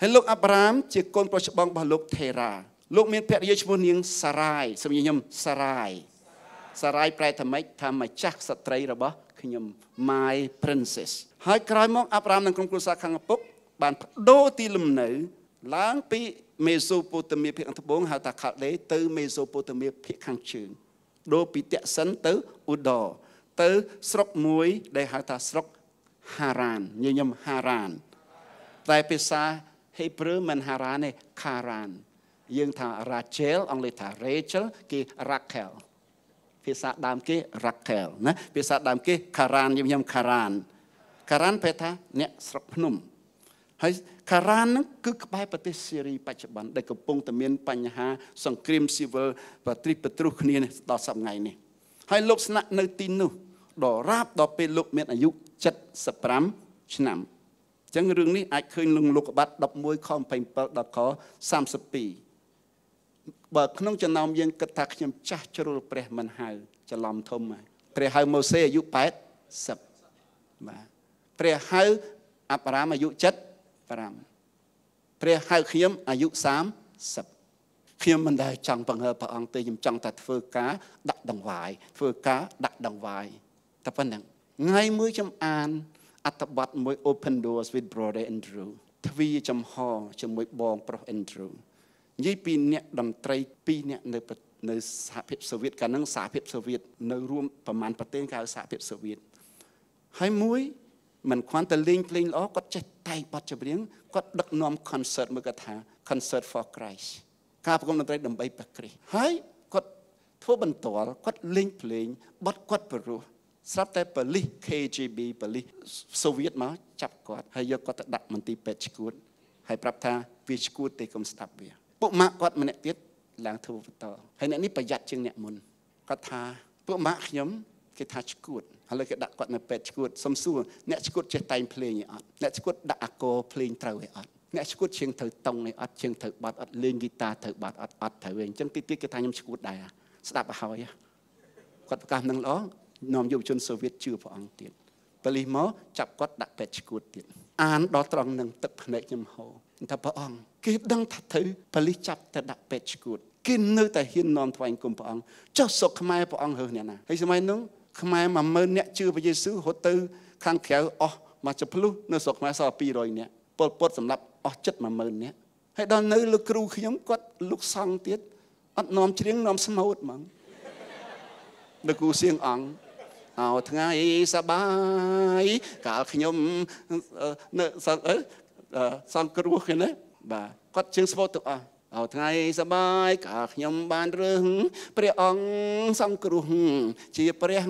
ហើយលោកអាប់រ៉ាមជាកូនប្រុសច្បងរបស់លោកថេរ៉ាលោកមានភរិយាឈ្មោះនាងសារ៉ាយសម្រាប់ខ្ញុំសារ៉ាយសារ៉ាយប្រែថាម៉េចថាម្ចាស់ស្ត្រីរបស់ខ្ញុំ my princess ហើយក្រោយមកអាប់រ៉ាមនិងក្រុមគ្រួសារខាងឪពុកបានបដូរទីលំនៅឡើងពីមេសូប៉ូតាមៀភាគខាងត្បូងហៅថាខាល់ដេទៅមេសូប៉ូតាមៀភាគខាងជើងដូរពីតសិនទៅអ៊ូដរទៅស្រុកមួយដែលហៅថាស្រុកហារ៉ានញញឹមហារ៉ានតែភាសា ហេប្រឺមិនហារ៉ានទេខារ៉ានយើងថា Rachel អង់គ្លេសថា Rachel គេ Rachel ភាសាដើមគេ Rachel ណាភាសាដើមគេ Karan ខ្ញុំខ្ញុំ Karan Karan ប្រែថាអ្នកស្រុកភ្នំហើយការ៉ានហ្នឹងគឺក្បែរប្រទេសសេរីបច្ចុប្បន្នដែលកំពុងតែមានបញ្ហា សង្គ្រាមស៊ីវិលប្រទ្រិបប្រទ្រុសគ្នាដល់សប្តាហ៍នេះហើយលោកស្នាក់នៅទីនោះដល់រាបដល់ពេលលោកមានអាយុ75ឆ្នាំ អញ្ចឹងរឿងនេះអាចឃើញក្នុងលោកកបាត់11ខ27ដល់ខ32បើក្នុងចំណោមយើងគិតថាខ្ញុំចាស់ជ្រុលព្រះមិនហៅច្រឡំធំហើយព្រះហៅម៉ូសេអាយុ80បាទព្រះហៅអាប់រ៉ាមអាយុ7 5ព្រះហៅខ្ញុំអាយុ30ខ្ញុំមិនដែលចង់បង្ហើព្រះអង្គទេខ្ញុំចង់តែធ្វើការដាក់ដង្វាយធ្វើការដាក់ដង្វាយតែប៉ុណ្្នឹងថ្ងៃមួយខ្ញុំអាន អត្ថបទមួយ Open Doors with Brother Andrew ទ្វាចំហជាមួយបងប្រុស Andrew និយាយពីអ្នកតន្ត្រី2អ្នកនៅនៅសហភាពសូវៀតកាលហ្នឹងសហភាពសូវៀតនៅរួមប្រមាណប្រទេសគេហៅសហភាពសូវៀតហើយមួយមិនគ្រាន់តែលេងភ្លេងល្អគាត់ចេះតែងបទចម្រៀងគាត់ដឹកនាំ concert មួយគាត់ថា concert for Christ ការប្រគំតន្ត្រីដើម្បីព្រះគ្រីស្ទហើយគាត់ធ្វើបន្ទាល់គាត់លេងភ្លេងបទគាត់ព្រោះ ស្រាប់តែប៉ូលីស KGB ប៉ូលីសសូវៀតមកចាប់គាត់ហើយយកគាត់ទៅដាក់មន្ទីរពេទ្យឈួតហើយប្រាប់ថាវាឈួតទេកុំស្ដាប់វាពួកម៉ាក់គាត់ម្នាក់ទៀតឡើងធ្វើបន្តហើយអ្នកនេះប្រយ័ត្នជាងអ្នកមុនគាត់ថាពួកម៉ាក់ខ្ញុំគេថាឈួតឥឡូវគេដាក់គាត់នៅពេទ្យឈួតសុំសួរអ្នកឈួតចេះតែងភ្លេងឯអត់អ្នកឈួតដាក់អាកោភ្លេងត្រូវឯអត់អ្នកឈួតជាងត្រូវតុងឯអត់ជាងត្រូវបាត់អត់លេងហ្គីតាត្រូវបាត់អត់អត់ត្រូវឯងអញ្ចឹងទីទៀតគេថាខ្ញុំឈួតដែរស្ដាប់ឲ្យហើយគាត់ប្រកាសនឹងល្អ នាំយុវជនសូវៀតជឿព្រះអង្គទៀតប៉ូលីសមកចាប់គាត់ដាក់ពេទ្យឈួតទៀតអានដល់ត្រង់នឹងទឹកភ្នែកខ្ញុំហូរថាព្រះអង្គគេដឹងថាត្រូវប៉ូលីសចាប់ទៅដាក់ពេទ្យឈួតគេនៅតែហ៊ាននាំថ្វាយគុំព្រះអង្គចុះសុកខ្មែរព្រះអង្គរើសអ្នកណាហើយសម័យនោះខ្មែរ10000នាក់ជឿព្រះយេស៊ូវរត់ទៅខាងក្រៅអស់មកចភ្លុះនៅស្រុកខ្មែរសល់200នាក់ពលពតសម្រាប់អស់ចិត្ត10000នាក់ហើយដល់នៅលោកគ្រូខ្ញុំគាត់លោកសង្ឃទៀតអត់នាំច្រៀងនាំស្មូតហ្មងលោកគ្រូសៀងអង្គ អោថ្ងៃសបាយកាលខ្ញុំនៅសង្គ្រោះគេណាបាទគាត់ជើងស្មូតទាំងអស់អោថ្ងៃសបាយកាខ្ញុំបានរឹងព្រះអង្គសង្គ្រោះជាព្រះ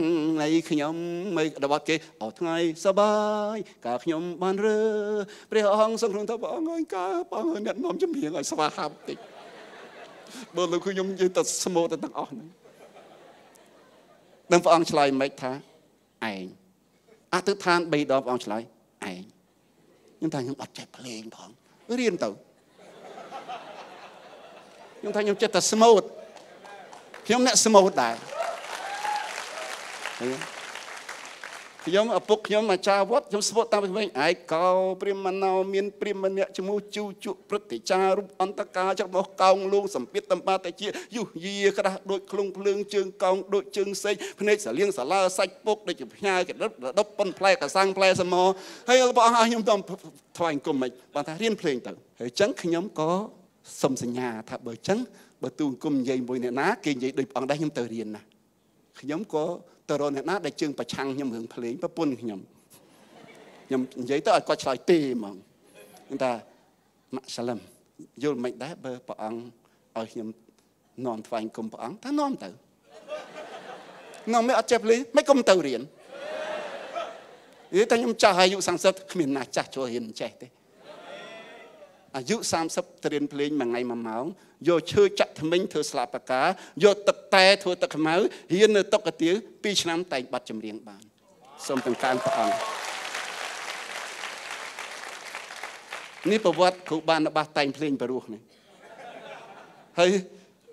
នៃខ្ញុំមិនរបស់គេអោថ្ងៃសបាយកាខ្ញុំបានរើព្រះអង្គសង្គ្រោះទៅព្រះអង្គឲ្យកើព្រះអង្គអ្នកនាំជំនៀងឲ្យស្វាហាប់តិចបើលោកខ្ញុំនិយាយតែស្មូតទាំងអស់ហ្នឹង នឹងព្រះអង្គឆ្លើយមិនថាឯងអធិដ្ឋាន3ដងព្រះអង្គឆ្លើយឯងខ្ញុំថាខ្ញុំអត់ចេះភ្លេងផងរៀនទៅខ្ញុំថាខ្ញុំចិត្តតែស្មូតខ្ញុំអ្នកស្មូតដែរ ខ្ញុំឪពុកខ្ញុំអាចារ្យវត្តខ្ញុំស្មូតតាមពីវិញឯកោព្រាមណោមានព្រាមម្នាក់ឈ្មោះជូជក់ព្រឹត្តិចារូបអន្តការចរបស់កោងលងសម្ពាធតំបាតជាយុយាក្រាស់ដូចក្លុងភ្លើងជើងកោងដូចជើងសេកភ្នែកសាលៀងសាឡាសាច់ពុកដូចជាផ្ញើកដិបដប់ប៉ុនផ្លែកសាំងផ្លែសមហើយព្រះអង្គឲ្យខ្ញុំទៅថ្វាយអង្គមមិនបានថារៀនភ្លេងទៅហើយអញ្ចឹងខ្ញុំក៏សុំសញ្ញាថាបើអញ្ចឹងបើទូអង្គមនិយាយមួយអ្នកណាគេនិយាយដូចព្រះអង្គដែរខ្ញុំទៅរៀនណាខ្ញុំក៏ ទៅរកអ្នកណាដែលជើងប្រឆាំងខ្ញុំរឿងភ្លេងប្រពន្ធខ្ញុំខ្ញុំនិយាយទៅឲ្យគាត់ឆ្លើយទេហ្មងខ្ញុំថាម៉ាក់សាឡាំយល់មិនដែរបើព្រះអង្គឲ្យខ្ញុំនាំថ្វាយគុំព្រះអង្គថានាំទៅនាំមិនអត់ចេះភ្លេងមិនគុំទៅរៀននិយាយតែខ្ញុំចាស់អាយុ30គ្មានណាចាស់ចូលរៀនចេះទេអាយុ30ត្រៀនភ្លេងមួយថ្ងៃមួយម៉ោង យកឈើចាក់ថ្មិញធ្វើស្លាបកាយកទឹកតែធ្វើទឹកខ្មៅរៀននៅតុកកាទៀវ2ឆ្នាំតែងបាត់ចម្រៀងបានសូមទាំងកានព្រះអង្គនេះប្រវត្តិគ្រូបានរបស់តែងភ្លេងបរោះនេះហើយ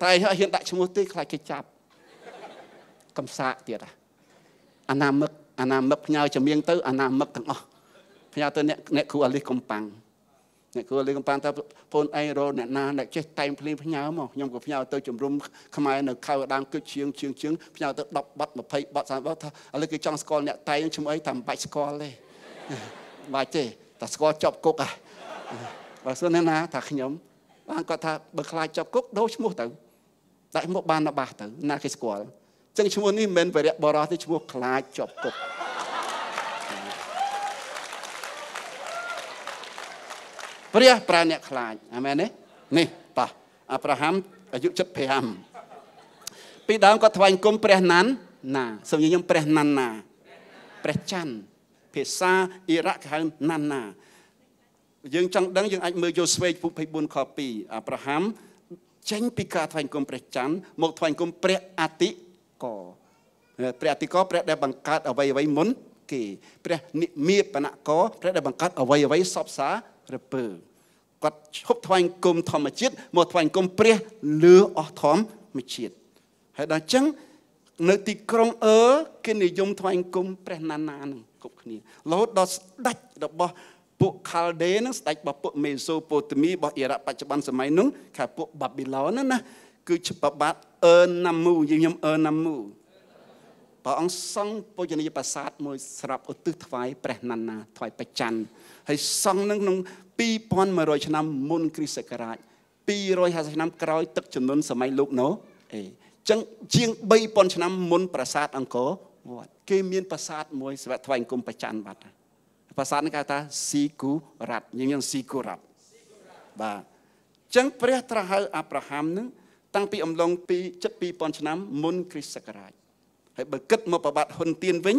តែឲ្យហ៊ានដាក់ឈ្មោះទេខ្លាចគេចាប់កំសាកទៀតអាណាមឹកអាណាមឹកផ្ញើចម្រៀងទៅអាណាមឹកទាំងអស់ផ្ញើទៅអ្នកអ្នកគ្រូអាលីសកំប៉ាំង អ្នកគ្រូលេងកំប៉ាន់ថាបងឯងរកអ្នកណាអ្នកចេះតែងភ្លេងផ្ញើមកខ្ញុំក៏ផ្ញើទៅជំរំខ្មែរនៅខៅដើមគិតជាងជាងជាងផ្ញើទៅ10បាត់20បាត់30បាត់ថាឥឡូវគេចង់ស្គាល់អ្នកតែងឈ្មោះអីថាមិនបាច់ស្គាល់ទេបាច់ទេតែស្គាល់ចប់គុកហ่ะបើសួរអ្នកណាថាខ្ញុំបានគាត់ថាបើខ្លាចចប់គុកដូរឈ្មោះទៅដាក់មកបានរបស់ទៅណាគេស្គាល់ចឹងឈ្មោះនេះមិនមែនវរៈបរោះទេឈ្មោះខ្លាចចប់គុក ព្រះប្រើអ្នកខ្លាចអាមែនទេនេះតោះអាប់រ៉ាហាំអាយុ75ពីដើមគាត់ថ្វាយគុំព្រះណានណាសូមញញឹមព្រះណានណាព្រះច័ន្ទភាសាអ៊ីរ៉ាក់គេហៅណានណាយើងចង់ដឹងយើងអាចមើលយកស្វេកពុ24ខ2អាប់រ៉ាហាំចេញពីការថ្វាយគុំព្រះច័ន្ទមកថ្វាយគុំព្រះអតិកព្រះអតិកព្រះដែលបង្កើតអ្វីអ្វីមុនគេព្រះនិមេបនកព្រះដែលបង្កើតអ្វីអ្វីសពសា រពើគាត់ឈប់ថ្វាយគុំធម្មជាតិមកថ្វាយគុំព្រះលឺអស់ធម្មជាតិហើយដល់អញ្ចឹងនៅទីក្រុងអឺគេនិយមថ្វាយគុំព្រះណានានឹងគ្រប់គ្នារហូតដល់ស្ដេចរបស់ពួកខាល់ដេនឹងស្ដេចរបស់ពួកមេសូប៉ូតាមីរបស់អ៊ីរ៉ាក់បច្ចុប្បន្នសម័យនោះខាពួកបាប៊ីឡូនណាណាគឺជាប្របាទអឺណាមូយើងខ្ញុំអឺណាមូ ព្រះអង្គសង់ពុជនីយប្រាសាទមួយស្រាប់ឧទ្ទិសថ្វាយព្រះនន្នាថ្វាយបច្ច័នហើយសង់នឹងក្នុង2100ឆ្នាំមុនគ្រិស្តសករាជ250ឆ្នាំក្រោយទឹកចំនួនសម័យលោកណូអេចឹងជាង3000ឆ្នាំមុនប្រាសាទអង្គរវត្តគេមានប្រាសាទមួយសម្រាប់ថ្វាយគុំបច្ច័នបាត់ប្រាសាទនេះគេថាស៊ីគូរ៉ាត់យើងយើងស៊ីគូរ៉ាត់បាទចឹងព្រះត្រាស់ហៅអាប់រ៉ាហាំនឹងតាំងពីអំឡុងពី72000ឆ្នាំមុនគ្រិស្តសករាជ ហើយបើគិតមកប្របាទហ៊ុនទៀនវិញ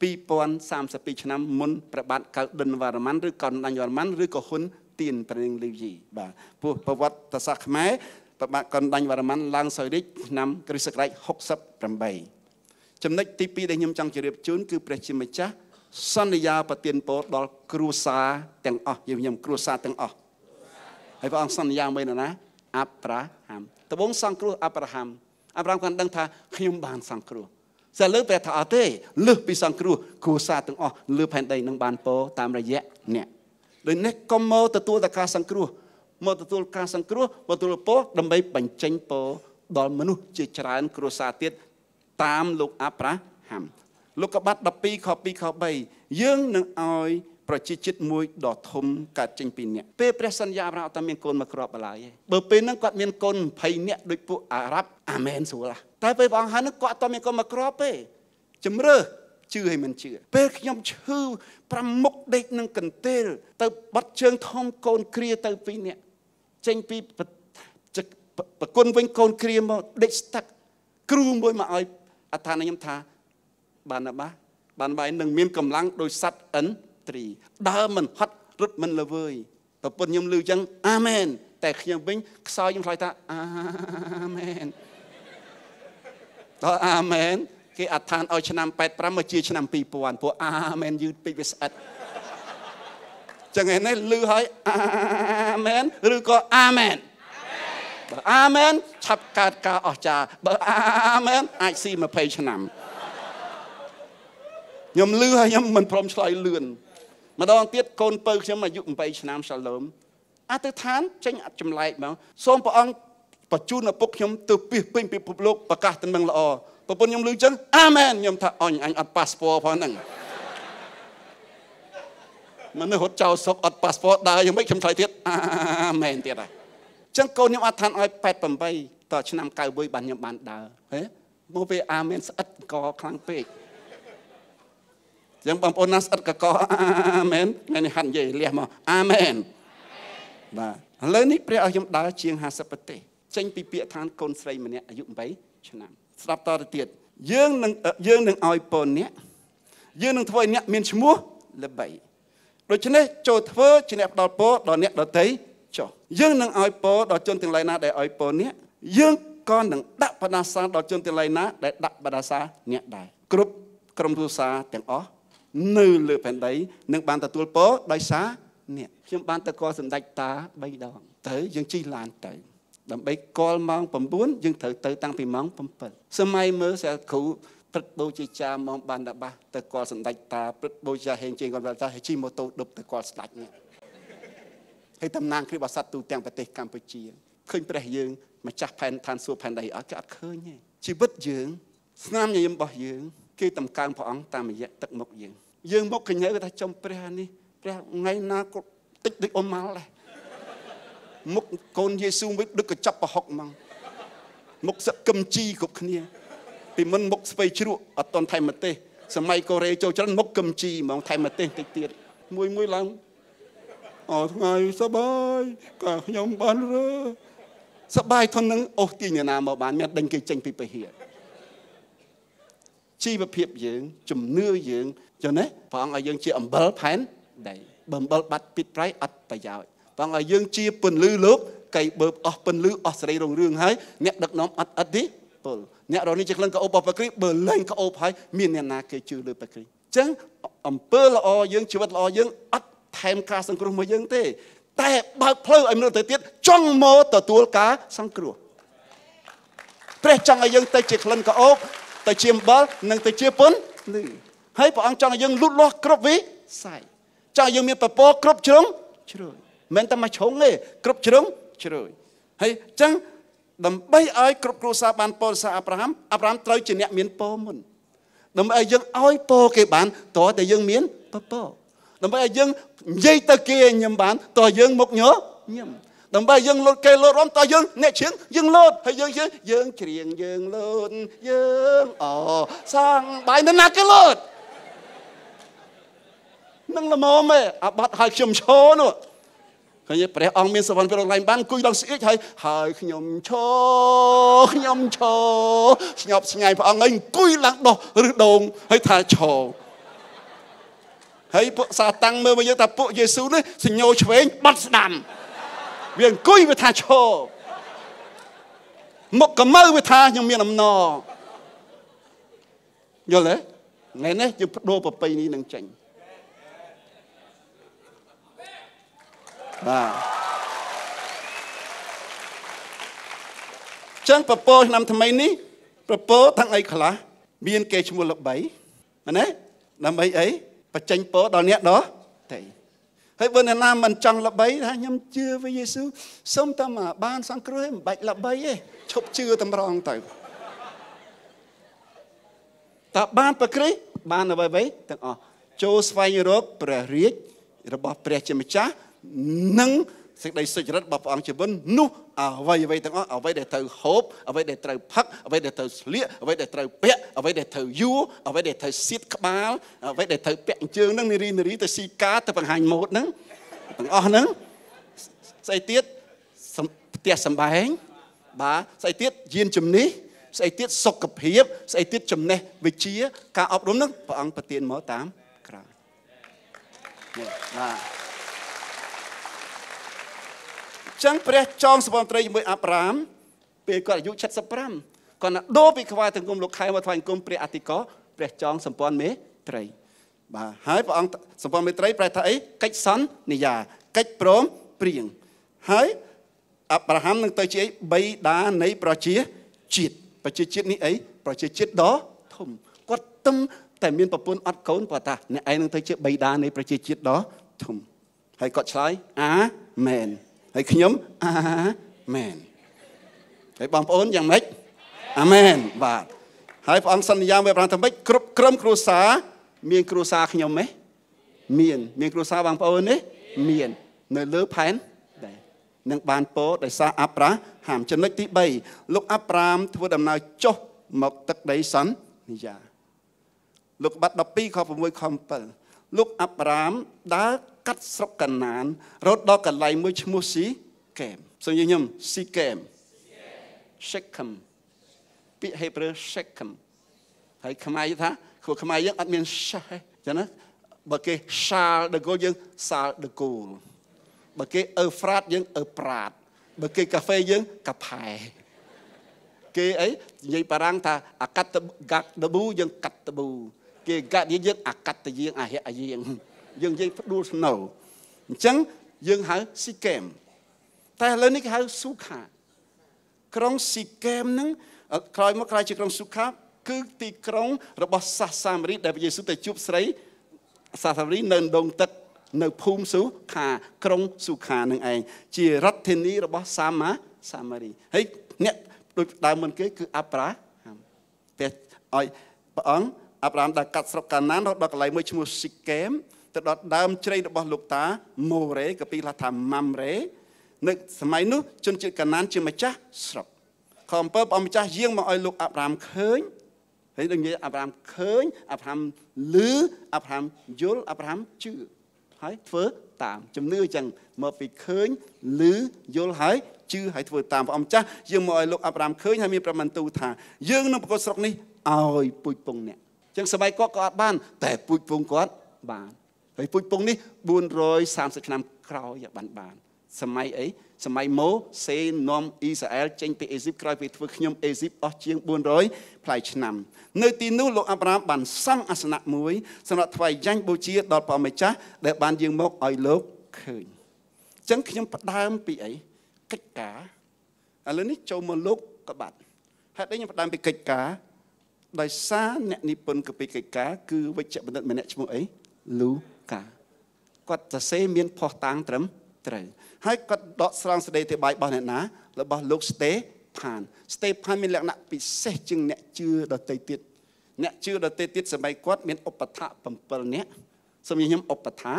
2032ឆ្នាំមុនព្រះបាទកៅដិនវរ្ម័នឬកោនដាញ់វរ្ម័នឬក៏ហ៊ុនទៀនប្រេងលីវយីបាទពោះប្រវត្តិសាស្ត្រខ្មែរព្រះបាទកោនដាញ់វរ្ម័នឡើងសោយរាជឆ្នាំគ្រិស្តសករាជ68ចំណុចទី2ដែលខ្ញុំចង់ជម្រាបជូនគឺព្រះជាម្ចាស់សន្យាប្រទានពរដល់គ្រួសារទាំងអស់យើងខ្ញុំគ្រួសារទាំងអស់ហើយព្រះអង្គសន្យាមួយណាអាប់រ៉ាហាំត្បូងសង្គ្រោះអាប់រ៉ាហាំអាប់រ៉ាហាំគាត់ដឹងថាខ្ញុំបានសង្គ្រោះ ស្អើលើព្រះថាអត់ទេលើសពីសង្គ្រោះគ្រួសារទាំងអស់លើផែនដីនឹងបានពរតាមរយៈអ្នកដូចនេះកុំមកទទួលតែការសង្គ្រោះមកទទួលការសង្គ្រោះមកទទួលពរដើម្បីបញ្ចេញពរដល់មនុស្សជាច្រើនគ្រួសារទៀតតាមលោកអាប់រ៉ាហាំលោកកបាត់12ខ2ខ3យើងនឹងឲ្យ ប្រជាជាតិមួយដ៏ធំកើតចេញពីអ្នកពេលព្រះសន្យាប្រាអត់តែមានកូនមកគ្រាប់បលាយទេបើពេលហ្នឹងគាត់មានកូន20នាក់ដូចពួកអារ៉ាប់អាមែនស្រួលតែពេលព្រះអង្គហើយហ្នឹងគាត់អត់តែមានកូនមកគ្រាប់ទេជំរឿជឿឲ្យមិនជឿពេលខ្ញុំឈឺប្រាំមុខដេកនឹងកន្ទេល ទៅបាត់ជើងធំកូនគ្រាទៅពីរនាក់ចេញពីប្រគុណវិញកូនគ្រាមកដេកស្ទឹកគ្រូមួយមកឲ្យអត្ថានខ្ញុំថាបានបាបានបាយនឹងមានកម្លាំងដោយសัตว์ឥន ត្រីដើរមិនហត់រត់មិនល្វើយប្រពន្ធខ្ញុំឮចឹងអាមែនតែខ្ញុំវិញខ្សោយខ្ញុំឆ្លើយថាអាមែនតើអាមែនគេអត្ថានឲ្យឆ្នាំ85មកជាឆ្នាំ2000ព្រោះអាមែនយឺតពេកវាស្អិតចឹងឯនេះឮឲ្យអាមែនឬក៏អាមែនបើអាមែនឆាប់កើតការអស្ចារ្យបើអាមែនអាចស៊ី20ឆ្នាំខ្ញុំលឺហើយខ្ញុំមិនព្រមឆ្លើយលឿន ម្ដងទៀតកូនពៅខ្ញុំអាយុ8ឆ្នាំសាឡូមអធិដ្ឋានចេញចម្លែកមកសូមព្រះអង្គបញ្ជូនឪពុកខ្ញុំទៅពីពេញពិភពលោកប្រកាសដំណឹងល្អប្រពន្ធខ្ញុំឮចឹងអាមែនខ្ញុំថាអញអញអត់ប៉ាសពតផងហ្នឹងមនុស្សរត់ចោលសុកអត់ប៉ាសពតដើរយ៉ាងម៉េចខ្ញុំឆ្លើយទៀតអាមែនទៀតហើយចឹងកូនខ្ញុំអត់ឋានឲ្យ88តឆ្នាំ91បានខ្ញុំបានដើរហេមកពេលអាមែនស្អិតកខ្លាំងពេក ចឹងបងប្អូនណាស្អិតកកអាមែនថ្ងៃនេះហាត់និយាយលះមកអាមែនបាទឥឡូវនេះព្រះឲ្យខ្ញុំដើរជាង50ប្រទេសចេញពីពាក្យឋានកូនស្រីម្នាក់អាយុ8ឆ្នាំស្ដាប់តទៅទៀតយើងនឹងយើងនឹងឲ្យពរអ្នកយើងនឹងធ្វើឲ្យអ្នកមានឈ្មោះល្បីដូច្នេះចូលធ្វើជាអ្នកផ្ដល់ពរដល់អ្នកដទៃចុះយើងនឹងឲ្យពរដល់ជនទាំងឡាយណាដែលឲ្យពរអ្នកយើងក៏នឹងដាក់បដាសាដល់ជនទាំងឡាយណាដែលដាក់បដាសាអ្នកដែរគ្រប់ក្រុមគ្រួសារទាំងអស់ នៅលើផែនដីនឹងបានទទួលពរដោយសារអ្នកខ្ញុំបានទៅកលសម្ដេចតា3ដងទៅយើងជិះឡានទៅដើម្បីកលម៉ោង9យើងត្រូវទៅតាំងពីម៉ោង7សម័យមើលសាគ្រូព្រឹកបូជាចាម៉ោងបានដបាសទៅកលសម្ដេចតាព្រឹកបូជាហេងជេងគាត់ថាជិះម៉ូតូដប់ទៅកលស្ដេចនេះហើយតំណាងគ្រីស្ទបរិស័ទទូទាំងប្រទេសកម្ពុជាឃើញព្រះយើងម្ចាស់ផែនឋានសួគ៌ផែនដីអត់គេអត់ឃើញទេជីវិតយើងស្នាមញញឹមរបស់យើង គេតម្កើងព្រះអង្គតាមរយៈទឹកមុខយើង យើងមកកញ្ញើថាចំព្រះនេះព្រះថ្ងៃណាក៏តិចដូចអ៊ំម៉ាល់ដែរមុខកូនយេស៊ូវិញដូចកញ្ចប់ប្រហុកហ្មងមុខសឹកកឹមជីគ្រប់គ្នាពីមុនមុខស្វ័យជ្រក់អត់តន់ថែមម្ទេសសម័យកូរ៉េចូលច្រើនមុខកឹមជីហ្មងថែមម្ទេសតិចទៀតមួយមួយឡើងអរថ្ងៃសបាយក៏ខ្ញុំបានរើសបាយធន់នឹងអូសទាញណាមកបានមានដេញគេចេញពីពហិយជីវភាពយើងជំនឿយើង ចឹងណាព្រះអង្គឲ្យយើងជាអំបិលផែនដីបើអំបិលបាត់ពីប្រៃអត់ប្រយោជន៍ព្រះអង្គឲ្យយើងជាពន្លឺលោកកៃបើអស់ពន្លឺអស់សេរីរុងរឿងហើយអ្នកដឹកនាំអត់អត់ទេពលអ្នករនេះជាក្លិនក្អូបរបស់ព្រះគ្រីស្ទបើលែងក្អូបហើយមានអ្នកណាគេជឿលើព្រះគ្រីស្ទចឹងអំពើល្អយើងជីវិតល្អយើងអត់ថែមការសង្គ្រោះមកយើងទេ តែបើកផ្លូវឲ្យមនុស្សទៅទៀតចង់មកទទួលការសង្គ្រោះព្រះចង់ឲ្យយើងទៅជាក្លិនក្អូបទៅជាអំបិលនិងទៅជាពន្ធលឺ ហើយព្រះអង្គចង់ឲ្យយើងលូតលាស់គ្រប់វិស័យចង់ឲ្យយើងមានពពកគ្រប់ជ្រុងជ្រោយមិនតែមកឆុងទេគ្រប់ជ្រុងជ្រោយហើយអញ្ចឹងដើម្បីឲ្យគ្រប់គ្រួសារបានពរសារអាប់រ៉ាហាំអាប់រ៉ាហាំត្រូវជាអ្នកមានពរមុនដើម្បីឲ្យយើងឲ្យពរគេបានតើតែយើងមានពពកដើម្បីឲ្យយើងនិយាយទៅគេញឹមបានតើយើងមុខញញឹមដើម្បីយើងលោតគេលោតរំតើយើងអ្នកច្រៀងយើងលោតហើយយើងយើងយើងច្រៀងយើងលោតយើងអូសាងបាយនៅណាគេលោត នឹងល្មមឯអាបាត់ឲ្យខ្ញុំឈរនោះឃើញព្រះអង្គមានសវណ្ណព្រះឡើងបានអង្គុយដល់ស្អៀកហើយហើយខ្ញុំឈរខ្ញុំឈរស្ញប់ស្ញែងព្រះអង្គហើយអង្គុយឡើងដោះឬដងហើយថាឈរហើយពួកសាតាំងមើលមកយើងថាពួកយេស៊ូវនេះសញ្ញោឆ្វេងបាត់ស្ដាំវាអង្គុយវាថាឈរមុខកម្ៅវាថាខ្ញុំមានអំណរយល់ទេថ្ងៃនេះយើងបដូរប្រពៃនេះនឹងចេញ បាទចឹងពពកឆ្នាំថ្មីនេះពពកទាំងអីខ្លះមានគេឈ្មោះល្បីណាដើម្បីអីបញ្ចេញពរដល់អ្នកដោះតែហើយបើអ្នកណាមិនចង់ល្បីថាខ្ញុំជឿព្រះយេស៊ូវសូមតែមកបានសង្គ្រោះឯងមិនបាច់ល្បីទេឈប់ជឿតម្រងទៅតើបានប្រក្រិះបានអ្វីៗទាំងអស់ចូលស្វែងរកព្រះរាជរបស់ព្រះជាម្ចាស់ និងសេចក្តីសុចរិតរបស់ព្រះអង្គជាវិននោះអ្វីអ្វីទាំងអស់អ្វីដែលត្រូវហូបអ្វីដែលត្រូវផឹកអ្វីដែលត្រូវស្លៀកអ្វីដែលត្រូវពាក់អ្វីដែលត្រូវយួរអ្វីដែលត្រូវសៀតក្បាលអ្វីដែលត្រូវពាក់អញ្ជើងហ្នឹងនារីនារីទៅស៊ីការទៅបង្ហាញម៉ូដហ្នឹងទាំងអស់ហ្នឹងស្អីទៀតផ្ទះសម្បែងបាទស្អីទៀតយានជំនិះស្អីទៀតសុខភាពស្អីទៀតចំណេះវិជ្ជា ការអប់រំហ្នឹងព្រះអង្គប្រទានមកតាមក្រៅបាទ ចឹងព្រះចងសម្បត្តិត្រីជាមួយអាប់រ៉ាមពេលគាត់អាយុ75គាត់ណាដូរពីខ្វាយទាំងគុំលោកខែមកថ្វាយគុំព្រះអតិកោព្រះចងសម្ព័ន្ធមេត្រីបាទហើយព្រះអង្គសម្ព័ន្ធមេត្រីប្រែថាអីកិច្ចសន្យាកិច្ចព្រមព្រៀងហើយអាប់រ៉ាហាំនឹងទៅជាអីបៃតានៃប្រជាជាតិប្រជាជាតិនេះអីប្រជាជាតិដ៏ធំគាត់ទឹមតែមានប្រពន្ធអត់កូនគាត់ថាអ្នកឯងនឹងទៅជាបៃតានៃប្រជាជាតិដ៏ធំហើយគាត់ឆ្លើយអាមែន ហើយខ្ញុំអាមែនហើយបងប្អូនយ៉ាងម៉េចអាមែនបាទហើយព្រះអង្គសន្យា với ប្រាំថាម៉េចគ្រប់ក្រុមគ្រួសារមានគ្រួសារខ្ញុំទេមានមានគ្រួសារបងប្អូនទេមាន នៅលើផែនដែរនឹងបានពោដោយសារអាប់រ៉ាហាមចំណុចទី3លោកអាប់រ៉ាមធ្វើដំណើរចុះមកទឹកដីសន្យាលោកបាត់12ខ6ខ7លោកអាប់រ៉ាមដើរ កាត់ស្រុកកាណានរត់ដល់កន្លែងមួយឈ្មោះស៊ីកែមសូមញញឹមស៊ីកែម Shechem ពាក្យហេប្រឺ Shechem ហើយខ្មែរថាគ្រូខ្មែរយើងអត់មាន sheh ចឹងណាបើគេ shal ដកូលយើង sal ដកូលបើគេអឺហ្វ្រាតយើងអឺប្រាតបើគេកាហ្វេយើងកាផែគេអីនិយាយបារាំងថាអាកាត់កាត់ដប៊ូយើងកាត់ដប៊ូគេកាត់យើងអាកាត់តយើងអាហិអាយើង យើងនិយាយផ្ដួលស្នូអញ្ចឹងយើងហៅស៊ីកេមតែឥឡូវនេះគេហៅស៊ូខាក្រុងស៊ីកេមហ្នឹងក្រោយមកក្រោយជាក្រុងស៊ូខា គឺទីក្រុង របស់សាសសាមារីដែលព្រះយេស៊ូវទៅជួបស្រីសាសាមារីនៅដងទឹកនៅភូមិស៊ូខាក្រុងស៊ូខានឹងឯងជារដ្ឋធានីរបស់សាម៉ាសាម៉ារីហើយអ្នកដូចដើមមុនគេគឺអាប់រ៉ាហាំតែឲ្យព្រះអង្គអាប់រ៉ាហាំដែលកាត់ស្រុកកាណានរហូតដល់កន្លែងមួយឈ្មោះស៊ីកេម ទៅដល់ដើមជ្រៃរបស់លោកតាម៉ូរ៉េក៏ពីឡថាម៉ាំរ៉េនៅសម័យនោះជនជាតិកាណានជាម្ចាស់ស្រុកខំអំពើព្រះម្ចាស់យាងមកឲ្យលោកអាប់រ៉ាហាំឃើញហើយដូចនិយាយអាប់រ៉ាហាំឃើញអាប់រ៉ាហាំឮអាប់រ៉ាហាំយល់អាប់រ៉ាហាំជឿហើយធ្វើតាមជំនឿអញ្ចឹងមកពីឃើញឮយល់ហើយជឿហើយធ្វើតាមព្រះអង្គចាស់យើងមកឲ្យលោកអាប់រ៉ាហាំឃើញហើយមានប្រមាណទូថាយើងនឹងប្រកបស្រុកនេះឲ្យពូជពងអ្នកអញ្ចឹងសម័យគាត់ក៏អត់បាន តែពូជពងគាត់បាន ហើយពូជពងនេះ430ឆ្នាំក្រោយបានបានសម័យអីសម័យម៉ូសេនាំអ៊ីស្រាអែលចេញពីអេស៊ីបក្រោយពីធ្វើខ្ញុំអេស៊ីបអស់ជាង400ផ្លៃឆ្នាំ នៅទីនោះលោកអាប់រ៉ាមបានសង់អាសនៈមួយសម្រាប់ថ្វាយយ៉ាញ់បូជាដល់ព្រះម្ចាស់ដែលបានយាងមកឲ្យលោកឃើញអញ្ចឹងខ្ញុំផ្ដើមពីអីកិច្ចការឥឡូវនេះចូលមកលោកកបាត់ហេតុអីខ្ញុំផ្ដើមពីកិច្ចការដោយសារអ្នកនិពន្ធកពីកិច្ចការគឺវិជ្ជបណ្ឌិតម្នាក់ឈ្មោះអីលូ កាគាត់សរសេរមានផុសតាងត្រឹមត្រូវហើយគាត់ដកស្រង់សេចក្តីអធិប្បាយរបស់អ្នកណារបស់លោកស្តេផានស្តេផានមានលក្ខណៈពិសេសជាងអ្នកជឿដទៃទៀតអ្នកជឿដទៃទៀតសម័យគាត់មានឧបថៈ7នាក់សម្រាប់ខ្ញុំឧបថៈ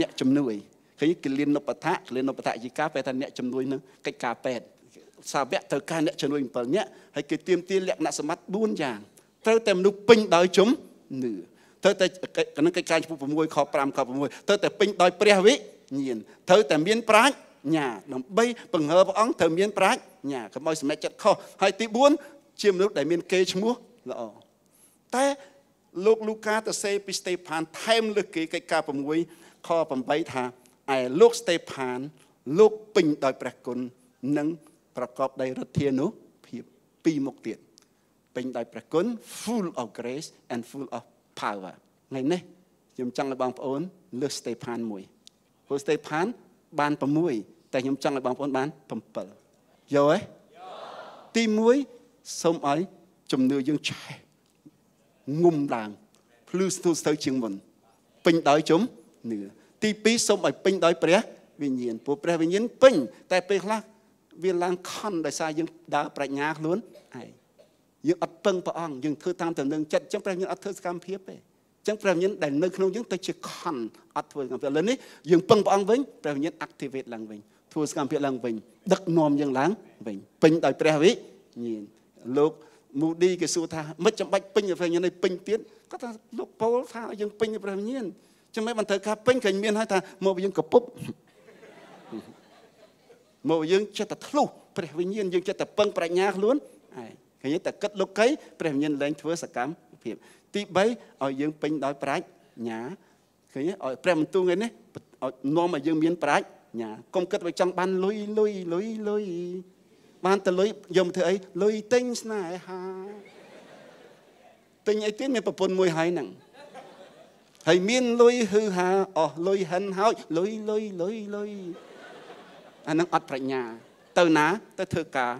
អ្នកជំនួយឃើញគិលានុបថៈគិលានុបថៈយិកាពេលថាអ្នកជំនួយនឹងកិច្ចការពេទ្យសាវកត្រូវការអ្នកជំនួយ7នាក់ហើយគេទៀមទាលក្ខណៈសម្បត្តិ4យ៉ាងត្រូវតែមនុស្សពេញដោយជំនឿ ត្រូវតែក្នុងកិច្ចការចំពោះ6ខ5ខ6ត្រូវតែពេញដោយព្រះវិញ្ញាណត្រូវតែមានប្រាជ្ញាដើម្បីបង្ហើព្រះអង្គត្រូវមានប្រាជ្ញាកុំឲ្យសម្រេចចិត្តខុសហើយទី4ជាមនុស្សដែលមានកេរឈ្មោះល្អតែលោកលូកាទៅសេពីស្តេផានថែមលើសគេកិច្ចការ6ខ8ថាឯលោកស្តេផាន លោកពេញដោយព្រះគុណនិងប្រកបដោយឫទ្ធានុភាពពីរមុខទៀតពេញដោយព្រះគុណ full of grace and full of power ថ្ងៃនេះខ្ញុំចង់ឲ្យបងប្អូនលើសស្តេផានមួយព្រោះស្តេផានបាន6តែខ្ញុំចង់ឲ្យបងប្អូនបាន7យកទេទី1សូមឲ្យជំនឿយើងឆេះងុំឡើងភ្លឺស្ទុះស្ទើជាងមុនពេញដោយជំនឿទី2សូមឲ្យពេញដោយព្រះវិញ្ញាណព្រោះព្រះវិញ្ញាណពេញតែពេលខ្លះវាឡើងខន់ដោយសារយើងដើរប្រាជ្ញាខ្លួនឯង យើងអត់ពឹងព្រះអង្គយើងធ្វើតាមតំណែងចិត្តអញ្ចឹងព្រះវិញ្ញាណអត់ធ្វើសកម្មភាពទេចឹងព្រះវិញ្ញាណដែលនៅក្នុងយើងទៅជាខណ្ឌអត់ធ្វើសកម្មភាពឥឡូវនេះយើងពឹងព្រះអង្គវិញព្រះវិញ្ញាណ activate ឡើងវិញធ្វើសកម្មភាពឡើងវិញដឹកនាំយើងឡើងវិញពេញដោយព្រះវិញ្ញាណលោក Moody គេសួរថាមិនចាំបាច់ពេញព្រះវិញ្ញាណនេះពេញទៀតគាត់ថាលោកប៉ូលថាយើងពេញព្រះវិញ្ញាណចឹងមិនបានត្រូវការពេញឃើញមានហើយថាមកយើងកពុបមកយើងចិត្តតែធ្លុះព្រះវិញ្ញាណយើងចិត្តតែពឹងប្រាជ្ញាខ្លួនឯង ឃើញតែគិតលោកីព្រះវិញ្ញាណលែងធ្វើសកម្មភាពទី3ឲ្យយើងពេញដោយប្រាជ្ញាឃើញឲ្យព្រះបន្ទូលថ្ងៃនេះឲ្យនាំឲ្យយើងមានប្រាជ្ញាកុំគិតឲ្យចង់បានលុយលុយលុយលុយបានទៅលុយយកមកធ្វើអីលុយទិញស្នេហាទិញអីទៀតមានប្រពន្ធមួយហើយហ្នឹងហើយមានលុយហឺហាអស់លុយហិនហើយលុយលុយលុយលុយអាហ្នឹងអត់ប្រាជ្ញា ទៅណាទៅធ្វើការ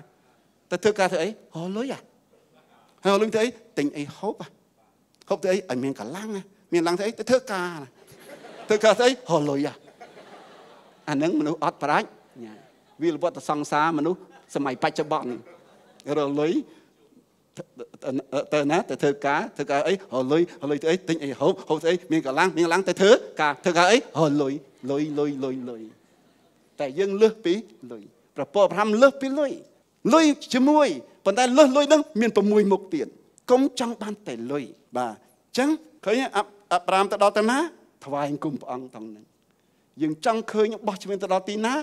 ទៅធ្វើការធ្វើអីអូលុយអាហើយលុយធ្វើអីទិញអីហូបអាហូបទៅអីឲ្យមានកម្លាំងមានកម្លាំងទៅអីទៅធ្វើការធ្វើការស្អីហោលុយអាហ្នឹងមនុស្សអត់ប្រាជ្ញាវាលវត្តសង្សារមនុស្សសម័យបច្ចុប្បន្នរលុយទៅណាទៅធ្វើការធ្វើការអីហោលុយហោលុយទៅអីទិញអីហូបហូបស្អីមានកម្លាំងមានកម្លាំងទៅធ្វើការធ្វើការអីហោលុយលុយលុយលុយលុយតែយើងលឹះពីលុយប្រពោប្រហាំលឹះពីលុយ លុយជាមួយប៉ុន្តែលឹះលុយហ្នឹងមាន6មុខទៀតកុំចង់បានតែលុយបាទអញ្ចឹងឃើញអាប់រ៉ាមទៅដល់ទៅណាថ្វាយគុំព្រះអង្គទាំងហ្នឹងយើងចង់ឃើញបោះជំនាញទៅដល់ទីណា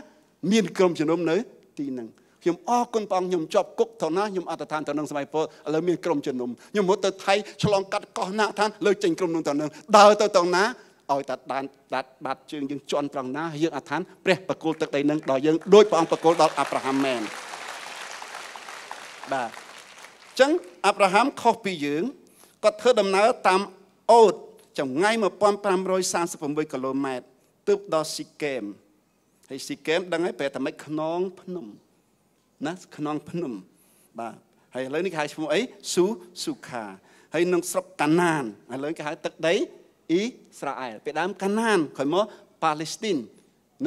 មានក្រុមជំនុំនៅទីហ្នឹងខ្ញុំអរគុណព្រះអង្គខ្ញុំជាប់គុកទៅណាខ្ញុំអត្តឋានទៅនឹងសម័យពលឥឡូវមានក្រុមជំនុំខ្ញុំមកទៅថៃឆ្លងកាត់កោះណាឋានលើចេញក្រុមនឹងទៅនឹងដើរទៅទៅណាឲ្យតាដានដាត់បាត់ជើងយើងជន់ត្រង់ណាយើងអដ្ឋានព្រះបកុលទឹកដីនឹងដល់យើងដោយព្រះអង្គបកុលដល់អាប់រ៉ាហាំមែន បាទអញ្ចឹងអាប់រ៉ាហាំខុសពីយើងគាត់ធ្វើដំណើរតាមអូតចម្ងាយ1536គីឡូម៉ែត្រទើបដល់ស៊ីកេមហើយស៊ីកេមដឹងហើយប្រែតែមិនខ្នងភ្នំណាខ្នងភ្នំបាទហើយឥឡូវនេះគេហៅឈ្មោះអីស៊ូស៊ូខាហើយនឹងស្រុកកាណានឥឡូវគេហៅទឹកដីអ៊ីស្រាអែលពេលដើមកាណានក្រោយមកប៉ាឡេស្ទីន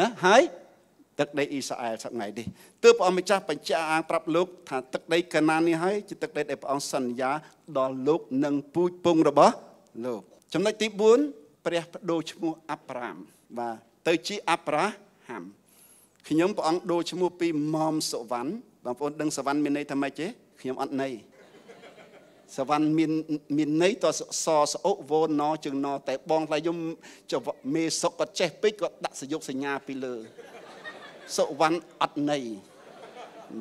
ណាហើយ ទឹកដីអ៊ីស្រាអែលសប្ងៃនេះទើបព្រះអង្គម្ចាស់បញ្ជាក់អាងប្រាប់លោកថាទឹកដីកាណាននេះហើយជាទឹកដីដែលព្រះអង្គសន្យាដល់លោកនឹងពូជពងរបស់លោកចំណុចទី4ព្រះបដូរឈ្មោះអាប់រ៉ាមបាទទៅជាអាប់រ៉ាហាំខ្ញុំព្រះអង្គដូរឈ្មោះពីមុំសុវណ្ណបងប្អូនដឹងសុវណ្ណមានន័យថាម៉េចទេខ្ញុំអត់ន័យសវណ្ណមានមានន័យតសសអុវណជើងណតែបងថ្លៃយំចមេសុកគាត់ចេះពេកគាត់ដាក់សយុកសញ្ញាពីលើ សុវណ្ណអត់ន័យ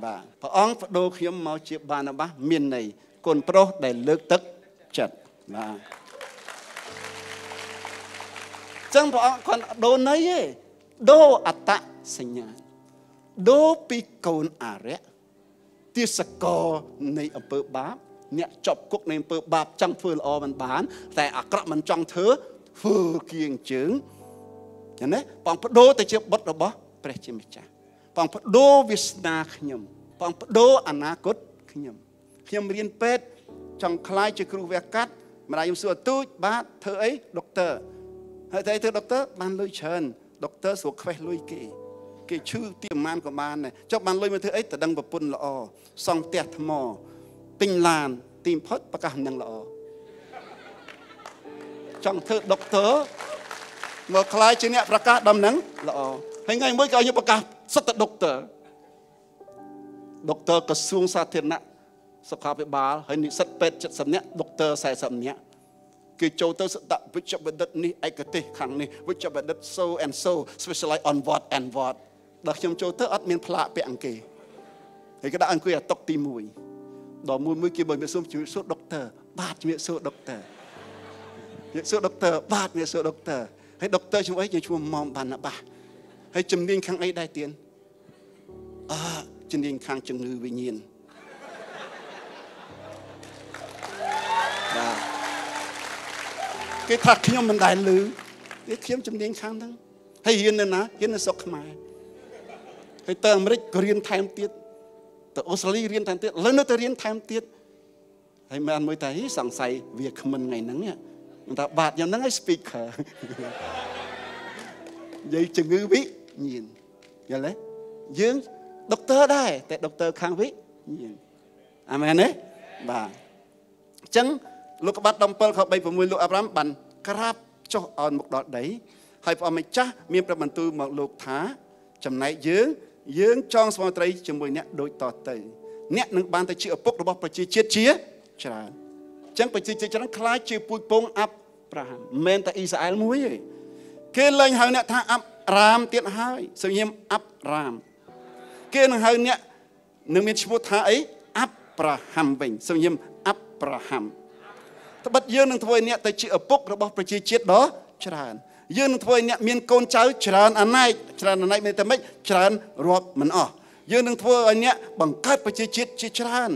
បាទព្រះអង្គបដូរខ្ញុំមកជាបាណាបាសមានន័យកូនប្រុសដែលលើកទឹកចិត្តបាទចឹងព្រះអង្គគាត់ដូរន័យទេដូរអត្តសញ្ញាណដូរពីកូនអរិយទាសកលនៃអំពើបាបអ្នកចប់គុកនៃអំពើបាបចង់ធ្វើល្អមិនបាន តែអាក្រក់មិនចង់ធ្វើធ្វើគៀងជើងចឹងណាបងបដូរទៅជាបុត្ររបស់ ព្រះជាម្ចាស់បងបដូរវាសនាខ្ញុំបងបដូរអនាគតខ្ញុំខ្ញុំរៀនពេទ្យចង់ខ្លាយជាគ្រូវះកាត់ម្ដាយខ្ញុំសួរទូចបាទធ្វើអីដុកទ័រហើយតែធ្វើដុកទ័របានលុយច្រើនដុកទ័រស្រួលខ្វេះលុយគេគេឈឺទីប្រមាណក៏បានដែរចុះបានលុយមកធ្វើអីតដឹងប្រពន្ធល្អសង់ផ្ទះថ្មទិញឡានទីបំផុតប្រកាសនឹងល្អចង់ធ្វើដុកទ័រមកខ្លាយជាអ្នកប្រកាសដំណឹងល្អ ហើយថ្ងៃមួយក៏ខ្ញុំប្រកាសសិទ្ធិដុកទ័រដុកទ័រក្រសួងសាធារណៈសុខាភិបាលហើយនិស្សិតពេទ្យ70នាក់ដុកទ័រ40នាក់គេចូលទៅសតវិជ្ជបណ្ឌិតនេះឯកទេសខាងនេះវិជ្ជបណ្ឌិត so and so specialize on what and what ដល់ខ្ញុំចូលទៅអត់មានផ្លាកពាក់អង្គគេហើយគេដាក់អង្គុយអាតុកទី1ដល់មួយមួយគេបើមានសុំជួយសួរដុកទ័របាទជំរាបសួរដុកទ័រជំរាបសួរដុកទ័របាទជំរាបសួរដុកទ័រហើយដុកទ័រឈ្មោះអីខ្ញុំឈ្មោះមុំបានណាបាស ហើយជំនាញខាងអីដែរទៀតអឺជំនាញខាងជំងឺវិញ្ញាណបាទគេថាខ្ញុំមិនដែលលឺគេខ្ញុំជំនាញខាងហ្នឹងហើយរៀននៅណារៀននៅស្រុកខ្មែរហើយទៅអាមេរិកក៏រៀនថែមទៀតទៅអូស្ត្រាលីរៀនថែមទៀតឥឡូវនៅតែរៀនថែមទៀតហើយមិនមួយតែសង្ស័យវាគ្មិនថ្ងៃហ្នឹងខ្ញុំថាបាទយ៉ាងហ្នឹងឲ្យ speaker និយាយជំងឺវិ ញ្ញាណយល់ទេយើងដុកទ័រដែរតែដុកទ័រខាងវិញ្ញាណអាមែនទេបាទអញ្ចឹងលោកក្បាត់17ខ3 6លោកអាប់រ៉ាមបានក្រាបចុះអោនមកដល់ដី ហើយព្រះម្ចាស់មានព្រះបន្ទូលមកលោកថា ចំណែកយើងយើងចងស្វាត្រីជាមួយអ្នកដូចតទៅ អ្នកនឹងបានទៅជាឪពុករបស់ប្រជាជាតិជាច្រើនអញ្ចឹងប្រជាជាតិច្រើនខ្លាចជាពូជពងអាប់រ៉ាហាំមិនមែនតែអ៊ីស្រាអែលមួយទេគេលែងហៅអ្នកថាអាប់ រ៉ាមទៀតហើយសញ្ញាអាប់រ៉ាម គេនឹងហៅអ្នកនឹងមានឈ្មោះថាអីអាប់ប្រាហាំវិញសញ្ញាអាប់ប្រាហាំត្បិតយើងនឹងធ្វើឲ្យអ្នកទៅជាឪពុករបស់ប្រជាជាតិដ៏ច្រើនយើងនឹងធ្វើឲ្យអ្នកមានកូនចៅច្រើនអណែកច្រើនអណែកមានតែម៉េចច្រើនរាប់មិនអស់យើងនឹងធ្វើឲ្យអ្នកបង្កើតប្រជាជាតិជាច្រើន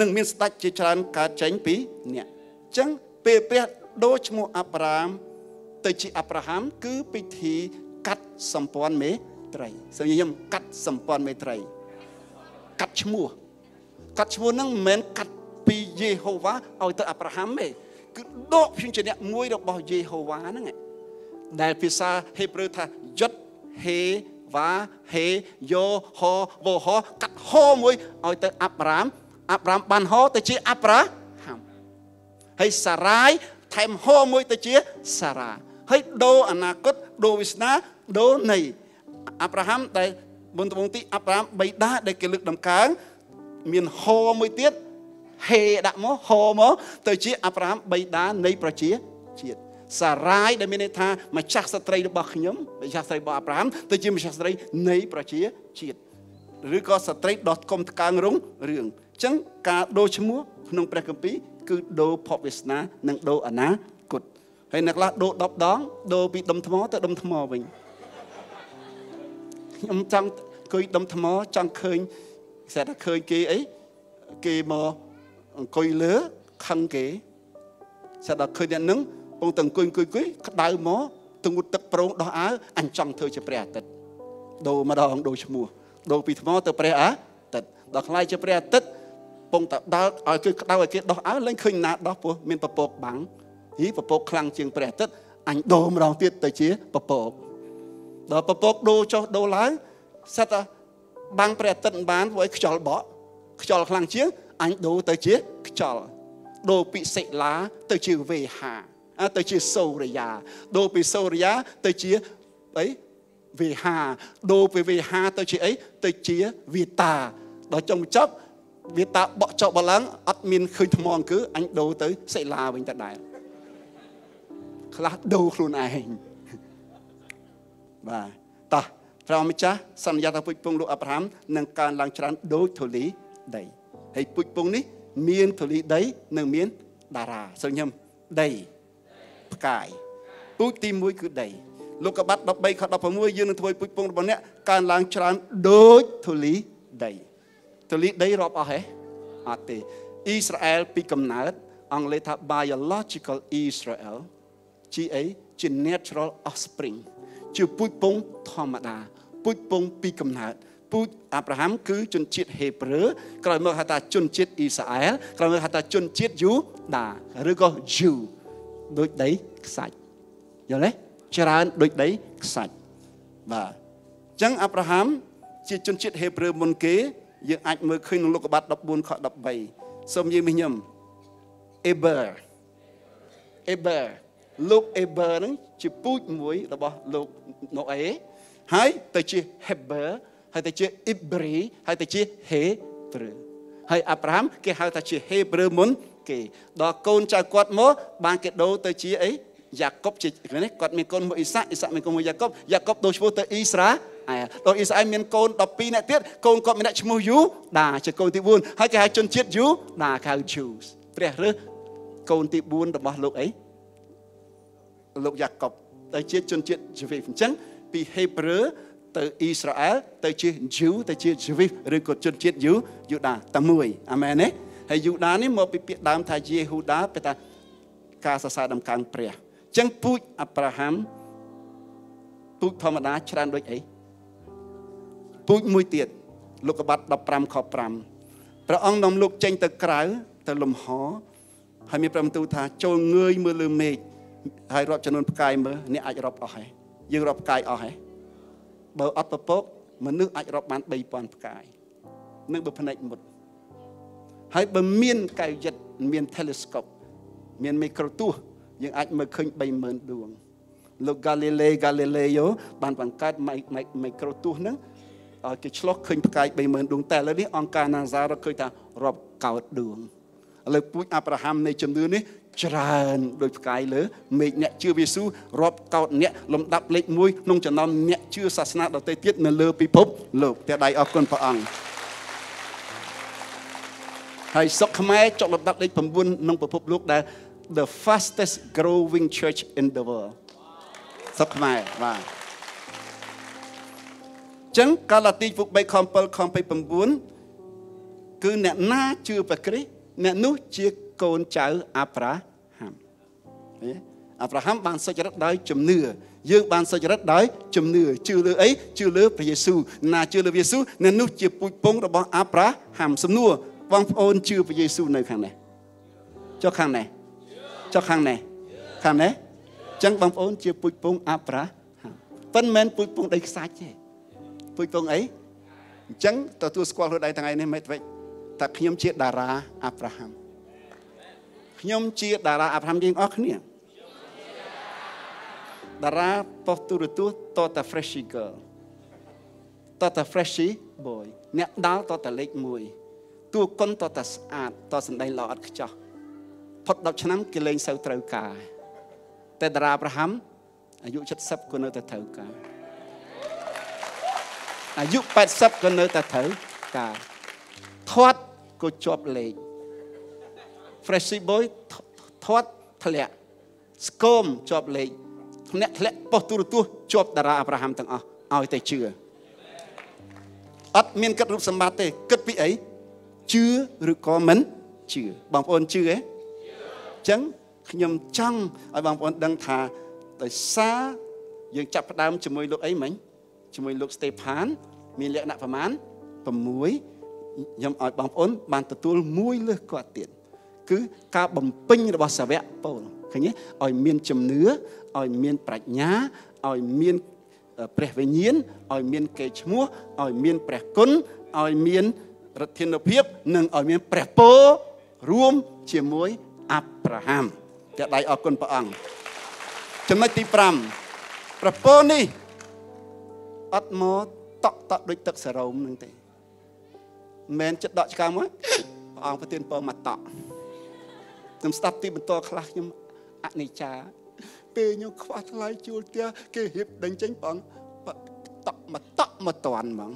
នឹងមានស្ដេចជាច្រើនកើតចេញពីអ្នកអញ្ចឹងពេលព្រះដូរឈ្មោះអាប់រ៉ាមទៅជាអាប់រ៉ាហាំគឺពិធី កាត់សម្ព័ន្ធមេត្រីសូមខ្ញុំកាត់សម្ព័ន្ធមេត្រីកាត់ឈ្មោះកាត់ឈ្មោះហ្នឹងមិនមែនកាត់ពីយេហូវ៉ាឲ្យទៅអាប់រ៉ាហាំទេគឺដកព្យញ្ជនៈមួយរបស់យេហូវ៉ាហ្នឹងដែលភាសាហេប្រឺថាយុតហេវ៉ាហេយ៉ូហវហកាត់ហមួយឲ្យទៅអាប់រ៉ាមអាប់រ៉ាមបានហទៅជាអាប់រ៉ាហាំហើយសារ៉ាយថែមហមួយទៅជាសារ៉ា ហើយដូរអនាគតដូរវាសនាដូរនៃអាប់រ៉ាហាំដែលបុណ្យត្បូងទីអាប់រ៉ាមបៃតាដែលគេលើកដំកើងមានហមួយទៀតហេដាក់មកហមកទៅជាអាប់រ៉ាហាំបៃតានៃប្រជាជាតិសារ៉ាយដែលមានន័យថាម្ចាស់ស្ត្រីរបស់ខ្ញុំម្ចាស់ស្ត្រីរបស់អាប់រ៉ាហាំទៅជាម្ចាស់ស្ត្រីនៃប្រជាជាតិឬក៏ស្ត្រីដោះគុំថ្កើងរុងរឿងអញ្ចឹងការដូរឈ្មោះក្នុងព្រះគម្ពីរគឺដូរភពវាសនានិងដូរអនាគត ហើយអ្នកខ្លះដូរ10ដងដូរពីដុំថ្មទៅដុំថ្មវិញខ្ញុំចង់អង្គុយដុំថ្មចង់ឃើញស្អាតថាឃើញគេអីគេមកអង្គុយលើខឹងគេស្អាតថាឃើញអ្នកនឹងពងតែអង្គុយអង្គុយអង្គុយក្តៅមកទងូតទឹកប្រងដោះអាវអញចង់ធ្វើជាព្រះអាទិត្យដូរម្ដងដូរឈ្មោះដូរពីថ្មទៅព្រះអាទិត្យដល់ខ្លាយជាព្រះអាទិត្យពងតែដើរឲ្យគេក្តៅឲ្យគេដោះអាវលែងឃើញណាដោះពោះមានពពកបាំង ហីពពកខ្លាំងជាងព្រះអាទិត្យអញដូរម្ដងទៀតទៅជាពពកដល់ពពកដូរចុះដូរឡើងសិតតែបាំងព្រះអាទិត្យបានព្រោះឲ្យខ្យល់បក់ខ្យល់ខ្លាំងជាងអញដូរទៅជាខ្យល់ដូរពីសិលាទៅជាវេហាទៅជាសូរិយាដូរពីសូរិយាទៅជាអីវេហាដូរពីវេហាទៅជាអីទៅជាវិតាដល់ចុងចប់វាតាបក់ចប់បឡើងអត់មានឃើញថ្មអង្គគឺអញដូរទៅសិលាវិញតដែរ ខ្លះដូរខ្លួនឯងបាទតោះព្រះម្ចាស់សន្យាថាពុជពងលោកអាប់រ៉ាហាំនឹងកើនឡើងច្រើនដូចធូលីដីហើយពុជពងនេះ មានធូលីដីនិងមានតារាសូមខ្ញុំដីផ្កាយពូជទី1គឺដីលោកកបាត់13ខ16យើងនឹងធ្វើពុជពងរបស់អ្នកកើនឡើងច្រើនដូចធូលីដីធូលីដីរាប់អស់ហេអត់ទេអ៊ីស្រាអែលពីកំណើតអង់គ្លេសថា biological Israel ជាអីជា natural offspring ជាពូជពងធម្មតាពូជពងពីកំណើតពូជអាប់រ៉ាហាំគឺជនជាតិហេប្រឺក្រោយមកហៅថាជនជាតិអ៊ីស្រាអែលក្រោយមកហៅថាជនជាតិយូដាឬក៏ Jew ដូចដីខ្សាច់យល់ទេច្រើនដូចដីខ្សាច់បាទអញ្ចឹងអាប់រ៉ាហាំជាជនជាតិហេប្រឺមុនគេយើងអាចមើលឃើញក្នុងលោកុបាត14ខ13សូមយើងមិញខ្ញុំ Eber Eber លោក Eber ហ្នឹងជាពូជមួយរបស់លោក Noe ហើយទៅជា Heber ហើយទៅជា Ibri ហើយទៅជា Hebrew ហើយអាប់រ៉ាហាំគេហៅថាជា Hebrew មុនគេដល់កូនចៅគាត់មកបានគេដូរទៅជាអីយ៉ាកុបជានេះគាត់មានកូនមួយអ៊ីសាអ៊ីសាមានកូនមួយយ៉ាកុបយ៉ាកុបដូរឈ្មោះទៅអ៊ីស្រាអែលដល់អ៊ីស្រាអែលមានកូន12នាក់ទៀតកូនគាត់មានអ្នកឈ្មោះយូដាជាកូនទី4ហើយគេហៅជនជាតិយូដាគេហៅ Jews ព្រះរើសកូនទី4របស់លោកអី លោកយ៉ាកុបទៅជាជនជាតិជីវីអញ្ចឹងពីហេប្រឺទៅអ៊ីស្រាអែលទៅជា Jew ទៅជាជីវីឬក៏ជនជាតិយូយូដាតែមួយអាមែនទេហើយយូដានេះមកពីពាក្យដើមថាយេហូដាពេលថាការសរសើរដំកើងព្រះអញ្ចឹងពូជអាប់រ៉ាហាំពូជធម្មតាច្រើនដូចអីពូជមួយទៀតលោកកបាត់15ខ5ព្រះអង្គនាំលោកចេញទៅក្រៅទៅលំហហើយមានព្រះបន្ទូលថាចូលងើយមើលលើមេឃ ហើយរាប់ចំនួនផ្កាយមើលអ្នកអាចរាប់អស់ហើយយើងរាប់ផ្កាយអស់ហើយបើអត់ពពកមនុស្សអាចរាប់បាន3000ផ្កាយនឹងបើភ្នែកមុតហើយបើមានកែវយិតមាន telescope មានមីក្រូទស្សន៍យើងអាចមើលឃើញ30000ដួងលោក Galilei Galileo បានបង្កើតមីក្រូទស្សន៍ហ្នឹងឲ្យគេឆ្លោះឃើញផ្កាយ30000ដួងតែឥឡូវនេះអង្គការ NASA រកឃើញថារាប់កោតដួងឥឡូវពូជអាប់រ៉ាហាំនៃជំនឿនេះ ច្រើនដោយផ្កាយលើមេឃអ្នកជឿយេស៊ូរាប់កោតអ្នកលំដាប់លេខ1ក្នុងចំណោមអ្នកជឿសាសនាដទៃទៀតនៅលើពិភពលោកតែដៃអរគុណព្រះអង្គហើយសុកខ្មែរចុកលំដាប់លេខ9ក្នុងពិភពលោកដែល the fastest growing church in the world សុកខ្មែរបាទចឹងកាឡាទីពុក3ខ7ខ29គឺអ្នកណាជឿព្រះគ្រីស្ទអ្នកនោះជាកូនចៅអាប់រ៉ា ហាំអាប់រ៉ាហាំបានសុចរិតដោយជំនឿយើងបានសុចរិតដោយជំនឿជឿលើអីជឿលើព្រះយេស៊ូវណាជឿលើព្រះយេស៊ូវអ្នកនោះជាពូជពងរបស់អាប់រ៉ាហាំសំណួរបងប្អូនជឿព្រះយេស៊ូវនៅខាងនេះចុះខាងនេះចុះខាងនេះខាងនេះចឹងបងប្អូនជាពូជពងអាប់រ៉ាហាំប៉ុន្តែមិនពូជពងដីខ្សាច់ទេពូជពងអីអញ្ចឹងទទួលស្គាល់ខ្លួនឯងថ្ងៃនេះមិនវិញតែខ្ញុំជាតារាអាប់រ៉ាហាំខ្ញុំជាតារាអាប់រ៉ាហាំយើងអស់គ្នា តារាប៉ុស្ទូរទស្សន៍តតា Freshy Girl តតា Freshy Boy អ្នកដាល់តតាលេខ1តួគុណតតាស្អាតតសម្ដែងល្អអត់ខ្ចោះផុត10ឆ្នាំគេលេងសូវត្រូវការតែតារាអាប់រ៉ាហាំអាយុ70ក៏នៅតែត្រូវការអាយុ80ក៏នៅតែត្រូវការធាត់ក៏ជាប់លេខ Freshy Boy ធាត់ធ្លាក់ស្គមជាប់លេខ អ្នកធ្លាក់ប៉ុស្ទូរទស្សន៍ជាប់តារាអាប់រ៉ាហាំទាំងអស់ឲ្យតែជឿអត់មានគិតរូបសម្បត្តិទេគិតពីអីជឿឬក៏មិនជឿបងប្អូនជឿទេអញ្ចឹងខ្ញុំចង់ឲ្យបងប្អូនដឹងថាដោយសារយើងចាប់ផ្ដើមជាមួយលោកអីមិញជាមួយលោកស្តេផាន មានលក្ខណៈប្រមាណ6ខ្ញុំឲ្យបងប្អូនបានទទួលមួយលើសគាត់ទៀតគឺការបំពេញរបស់សាវកពល ឃើញទេឲ្យមានជំនឿឲ្យមានប្រាជ្ញាឲ្យមានព្រះវិញ្ញាណឲ្យមានកេរ្តិ៍ឈ្មោះឲ្យមានព្រះគុណឲ្យមានរទ្ធានុភាពនិងឲ្យមានព្រះពររួមជាមួយអាប់រ៉ាហាំតែដៃអរគុណព្រះអង្គចំណុចទី5ប្រពន្ធនេះអត់មកតក់តក់ដូចទឹកសរោមនឹងទេមិនមែនចិត្តដកឆ្កាងមកព្រះអង្គប្រទានពរមកតក់ខ្ញុំស្ដាប់ទីបន្តខ្លះខ្ញុំ អនិច្ចាពេលខ្ញុំខ្វះថ្លៃជួលផ្ទះគេរៀបដេញចេញបងតក់មកតក់មកតន់ហ្មង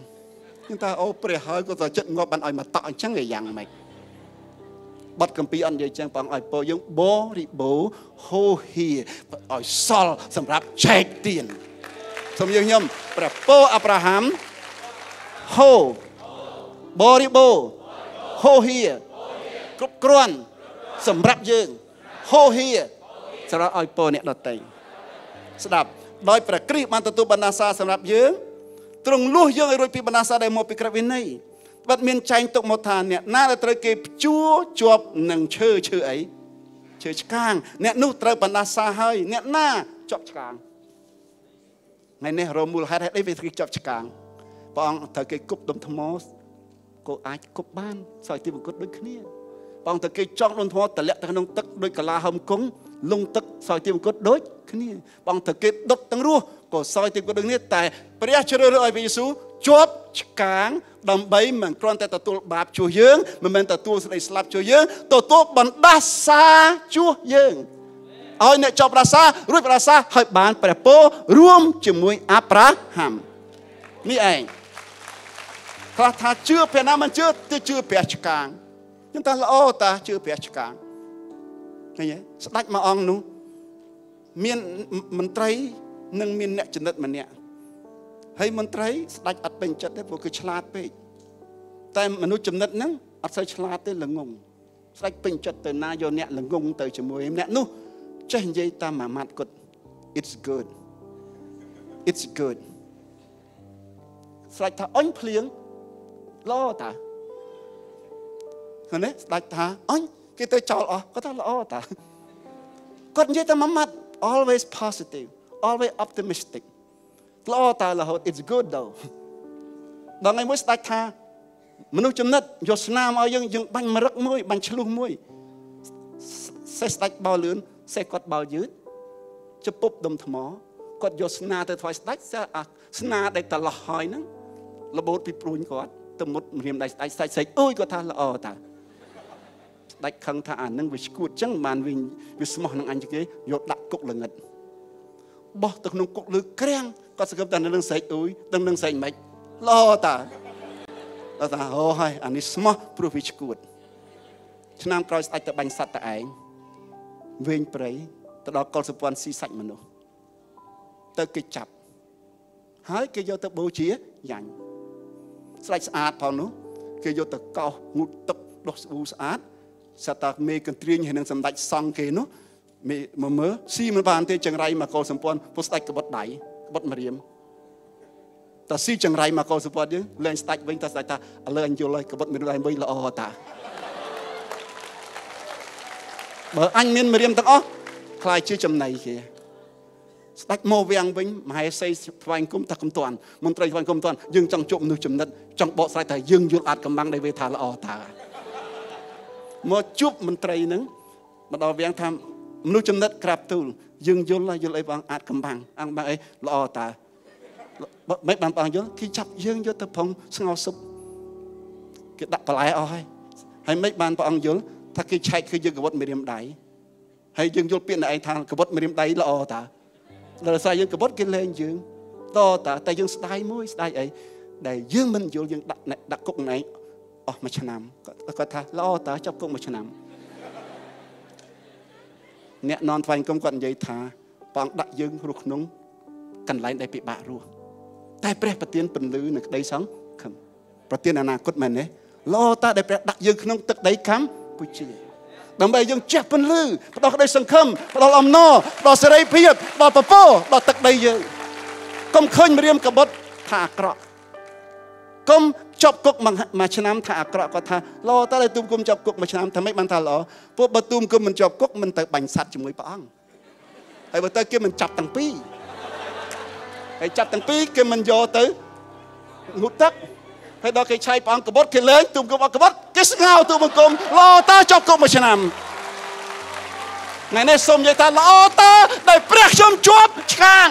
ខ្ញុំថាអូព្រះហើយក៏ទៅចិត្តងាប់បានឲ្យមកតក់អញ្ចឹងឯយ៉ាងម៉េចបတ်កម្ពីអត់និយាយចឹងបងឲ្យពោយើងបរិបូហូហៀឲ្យសល់សម្រាប់ចែកទានសូមយើងខ្ញុំព្រះពោអាប់រ៉ាហាំហូបរិបូហូហៀគ្រប់គ្រាន់សម្រាប់យើងហូហៀ សម្រាប់ឲ្យពោអ្នកដតីស្ដាប់ដោយព្រះគ្រីស្ទបានទទួលបណ្ណាសាសម្រាប់យើងទ្រង់លួសយើងឲ្យរួចពីបណ្ណាសាដែលមកពីក្រឹតវិន័យបាត់មានចែងទុកមកថាអ្នកណាដែលត្រូវគេព្យួរជាប់នឹងឈើឈើអីឈើឆ្កាង អ្នកនោះត្រូវបណ្ដាសាហើយ អ្នកណាជាប់ឆ្កាងថ្ងៃនេះរមូលហេតុហេតុអីវាគេជាប់ឆ្កាងព្រះអង្គត្រូវគេគប់ដុំថ្មក៏អាចគប់បានសោយទីបង្គត់ដូចគ្នាព្រះអង្គត្រូវគេចង់ដុំថ្មតម្លាក់ទៅក្នុងទឹកដូចកាឡាហឹមគង់ លងទឹកសោយទីបង្គត់ដូចគ្នាព្រះអង្គត្រូវគេដុតទាំងរស់ក៏សោយទីបង្គត់ដូចគ្នាតែព្រះជ្រើសរើសឲ្យព្រះយេស៊ូវជាប់ឆ្កាងដើម្បីមិនគ្រាន់តែទទួលបាបជួសយើងមិនមែនទទួលសេចក្តីស្លាប់ជួសយើងទទួលបណ្ដាសាជួសយើងឲ្យអ្នកចប់រាសារួចរាសាឲ្យបានព្រះពររួមជាមួយអាប់រ៉ាហាំនេះឯងខ្លះថាជឿព្រះណាមិនជឿទៅជឿព្រះឆ្កាងខ្ញុំថាល្អតាជឿព្រះឆ្កាងឃើញទេ ស្ដេចមួយអង្គនោះមានមន្ត្រីនិងមានអ្នកចំណិតម្នាក់ហើយមន្ត្រីស្ដេចអត់ពេញចិត្តទេព្រោះគឺឆ្លាតពេកតែមនុស្សចំណិតហ្នឹងអត់សូវឆ្លាតទេល្ងងស្ដេចពេញចិត្តទៅណាយកអ្នកល្ងងទៅជាមួយអ្នកនោះចេះនិយាយតាមមួយម៉ាត់គាត់ it's good it's good ស្ដេចថាអញភ្លៀងល្អតាឃើញទេស្ដេចថាអញគេទៅចោលអស់គាត់ថាល្អតា គាត់និយាយតែមួយម៉ាត់ always positive always optimistic ល្អតើរហូត it's good though ដល់ថ្ងៃមួយស្ដេចថាមនុស្សចំណិតយកស្នាមឲ្យយើងយើងបាញ់មរឹកមួយបាញ់ឆ្លុះមួយសេះស្ដេចបោលឿនសេះគាត់បោលយឺតជពុបដុំថ្មគាត់យកស្នាទៅថ្វាយស្ដេចស្នាដែលតឡោះហើយហ្នឹងរបូតពីព្រួញគាត់ទៅមុតម្រាមដៃស្ដេចស្ដេចសេះអើយគាត់ថាល្អតើ ស្ដេចខឹងថាអានឹងវាឈួតចឹងបានវិញវាស្មោះនឹងអញគេយកដាក់គុកល្ងិតបោះទៅក្នុងគុកលើក្រាំងគាត់សង្កឹមតែនឹងស្រែកអ៊ុយដឹងនឹងស្រែកមិនល្អតាដល់ថាអូហើយអានេះស្មោះព្រោះវាឈួតឆ្នាំក្រោយស្ដេចទៅបាញ់សត្វតឯងវែងព្រៃទៅដល់កុលសុភ័ណ្ឌស៊ីសាច់មនុស្សទៅគេចាប់ហើយគេយកទៅបូជាយ៉ាញ់ស្ដេចស្អាតផងនោះគេយកទៅកោសងូតទឹកដោះស្ប៊ូស្អាត សត្វតាមេកន្ទ្រៀងហើយនឹងសម្ដេចសង់គេនោះមេមកមើលស៊ីមិនបានទេចង្រៃមកកោសម្ព័ន្ធពុស្ដេចក្បត់ដៃក្បត់មរៀមតើស៊ីចង្រៃមកកោសម្ព័ន្ធយើងលែងស្ដេចវិញតើស្ដេចថាឥឡូវអញយល់ហើយក្បត់មរៀមដៃវិញល្អតាបើអញមានមរៀមទាំងអស់ខ្លាយជាចំណៃគេស្ដេចមកវាំងវិញមហេសីថ្វាយគុំថាកំតាន់មន្ត្រីថ្វាយគុំតាន់យើងចង់ជួបមនុស្សចំណិតចង់បកស្រាយថាយើងយល់អាចកំបាំងដែលវាថាល្អតា មកជួបមន្ត្រីហ្នឹងមកដល់វាំងថាមនុស្សចំណិតក្រាបទូលយើងយល់យល់អីបងអាចកំបាំងអង្គបាំងអីល្អតើមិនបានបងយល់គេចាប់យើងយកទៅផងស្ងោស៊ុបគេដាក់បន្លែអស់ហើយហើយមិនបានព្រះអង្គយល់ថាគេឆែកគឺយើងកវត់មេរៀមដៃហើយយើងយល់ពាក្យណែឯងថាកវត់មេរៀមដៃល្អតើដល់សារយើងកវត់គេលែងយើងតតើតែយើងស្ដាយមួយស្ដាយអីដែលយើងមិនយល់យើងដាក់ដាក់គុកណែ អស់មួយឆ្នាំគាត់ថាល្អតើចាប់គុកមួយឆ្នាំអ្នកនន់ថ្វាយគុំគាត់និយាយថាព្រះអង្គដាក់យើងរស់ក្នុងកន្លែងដែលពិបាករស់តែព្រះប្រទានពន្លឺនៅក្តីសង្ឃឹមប្រទានអនាគតមែនទេលោតាដែលព្រះដាក់យើងក្នុងទឹកដីកម្ពុជាដើម្បីយើងចេះពន្លឺផ្ដល់ក្តីសង្ឃឹមផ្ដល់អំណរផ្ដល់សេរីភាពផ្ដល់ពពកដល់ទឹកដីយើងកុំឃើញមរៀមកបុតថាអាក្រក់កុំ ជាប់គុកមួយឆ្នាំថាអាក្រក់គាត់ថាល្អតើឲ្យទូមគុំជាប់គុកមួយឆ្នាំថាម៉េចបានថាល្អពួកបើទូមគុំមិនជាប់គុកមិនទៅបាញ់សัตว์ជាមួយព្រះអង្គហើយបើទៅគេមិនចាប់ទាំងពីរហើយចាប់ទាំងពីរគេមិនយកទៅងូតទឹកហើយដល់គេឆៃព្រះអង្គកបុតគេលេងទូមគុំអត់កបុតគេស្ងោទូមគុំល្អតើជាប់គុកមួយឆ្នាំថ្ងៃនេះសូមនិយាយថាល្អតើដែលព្រះខ្ញុំជាប់ឆ្កាង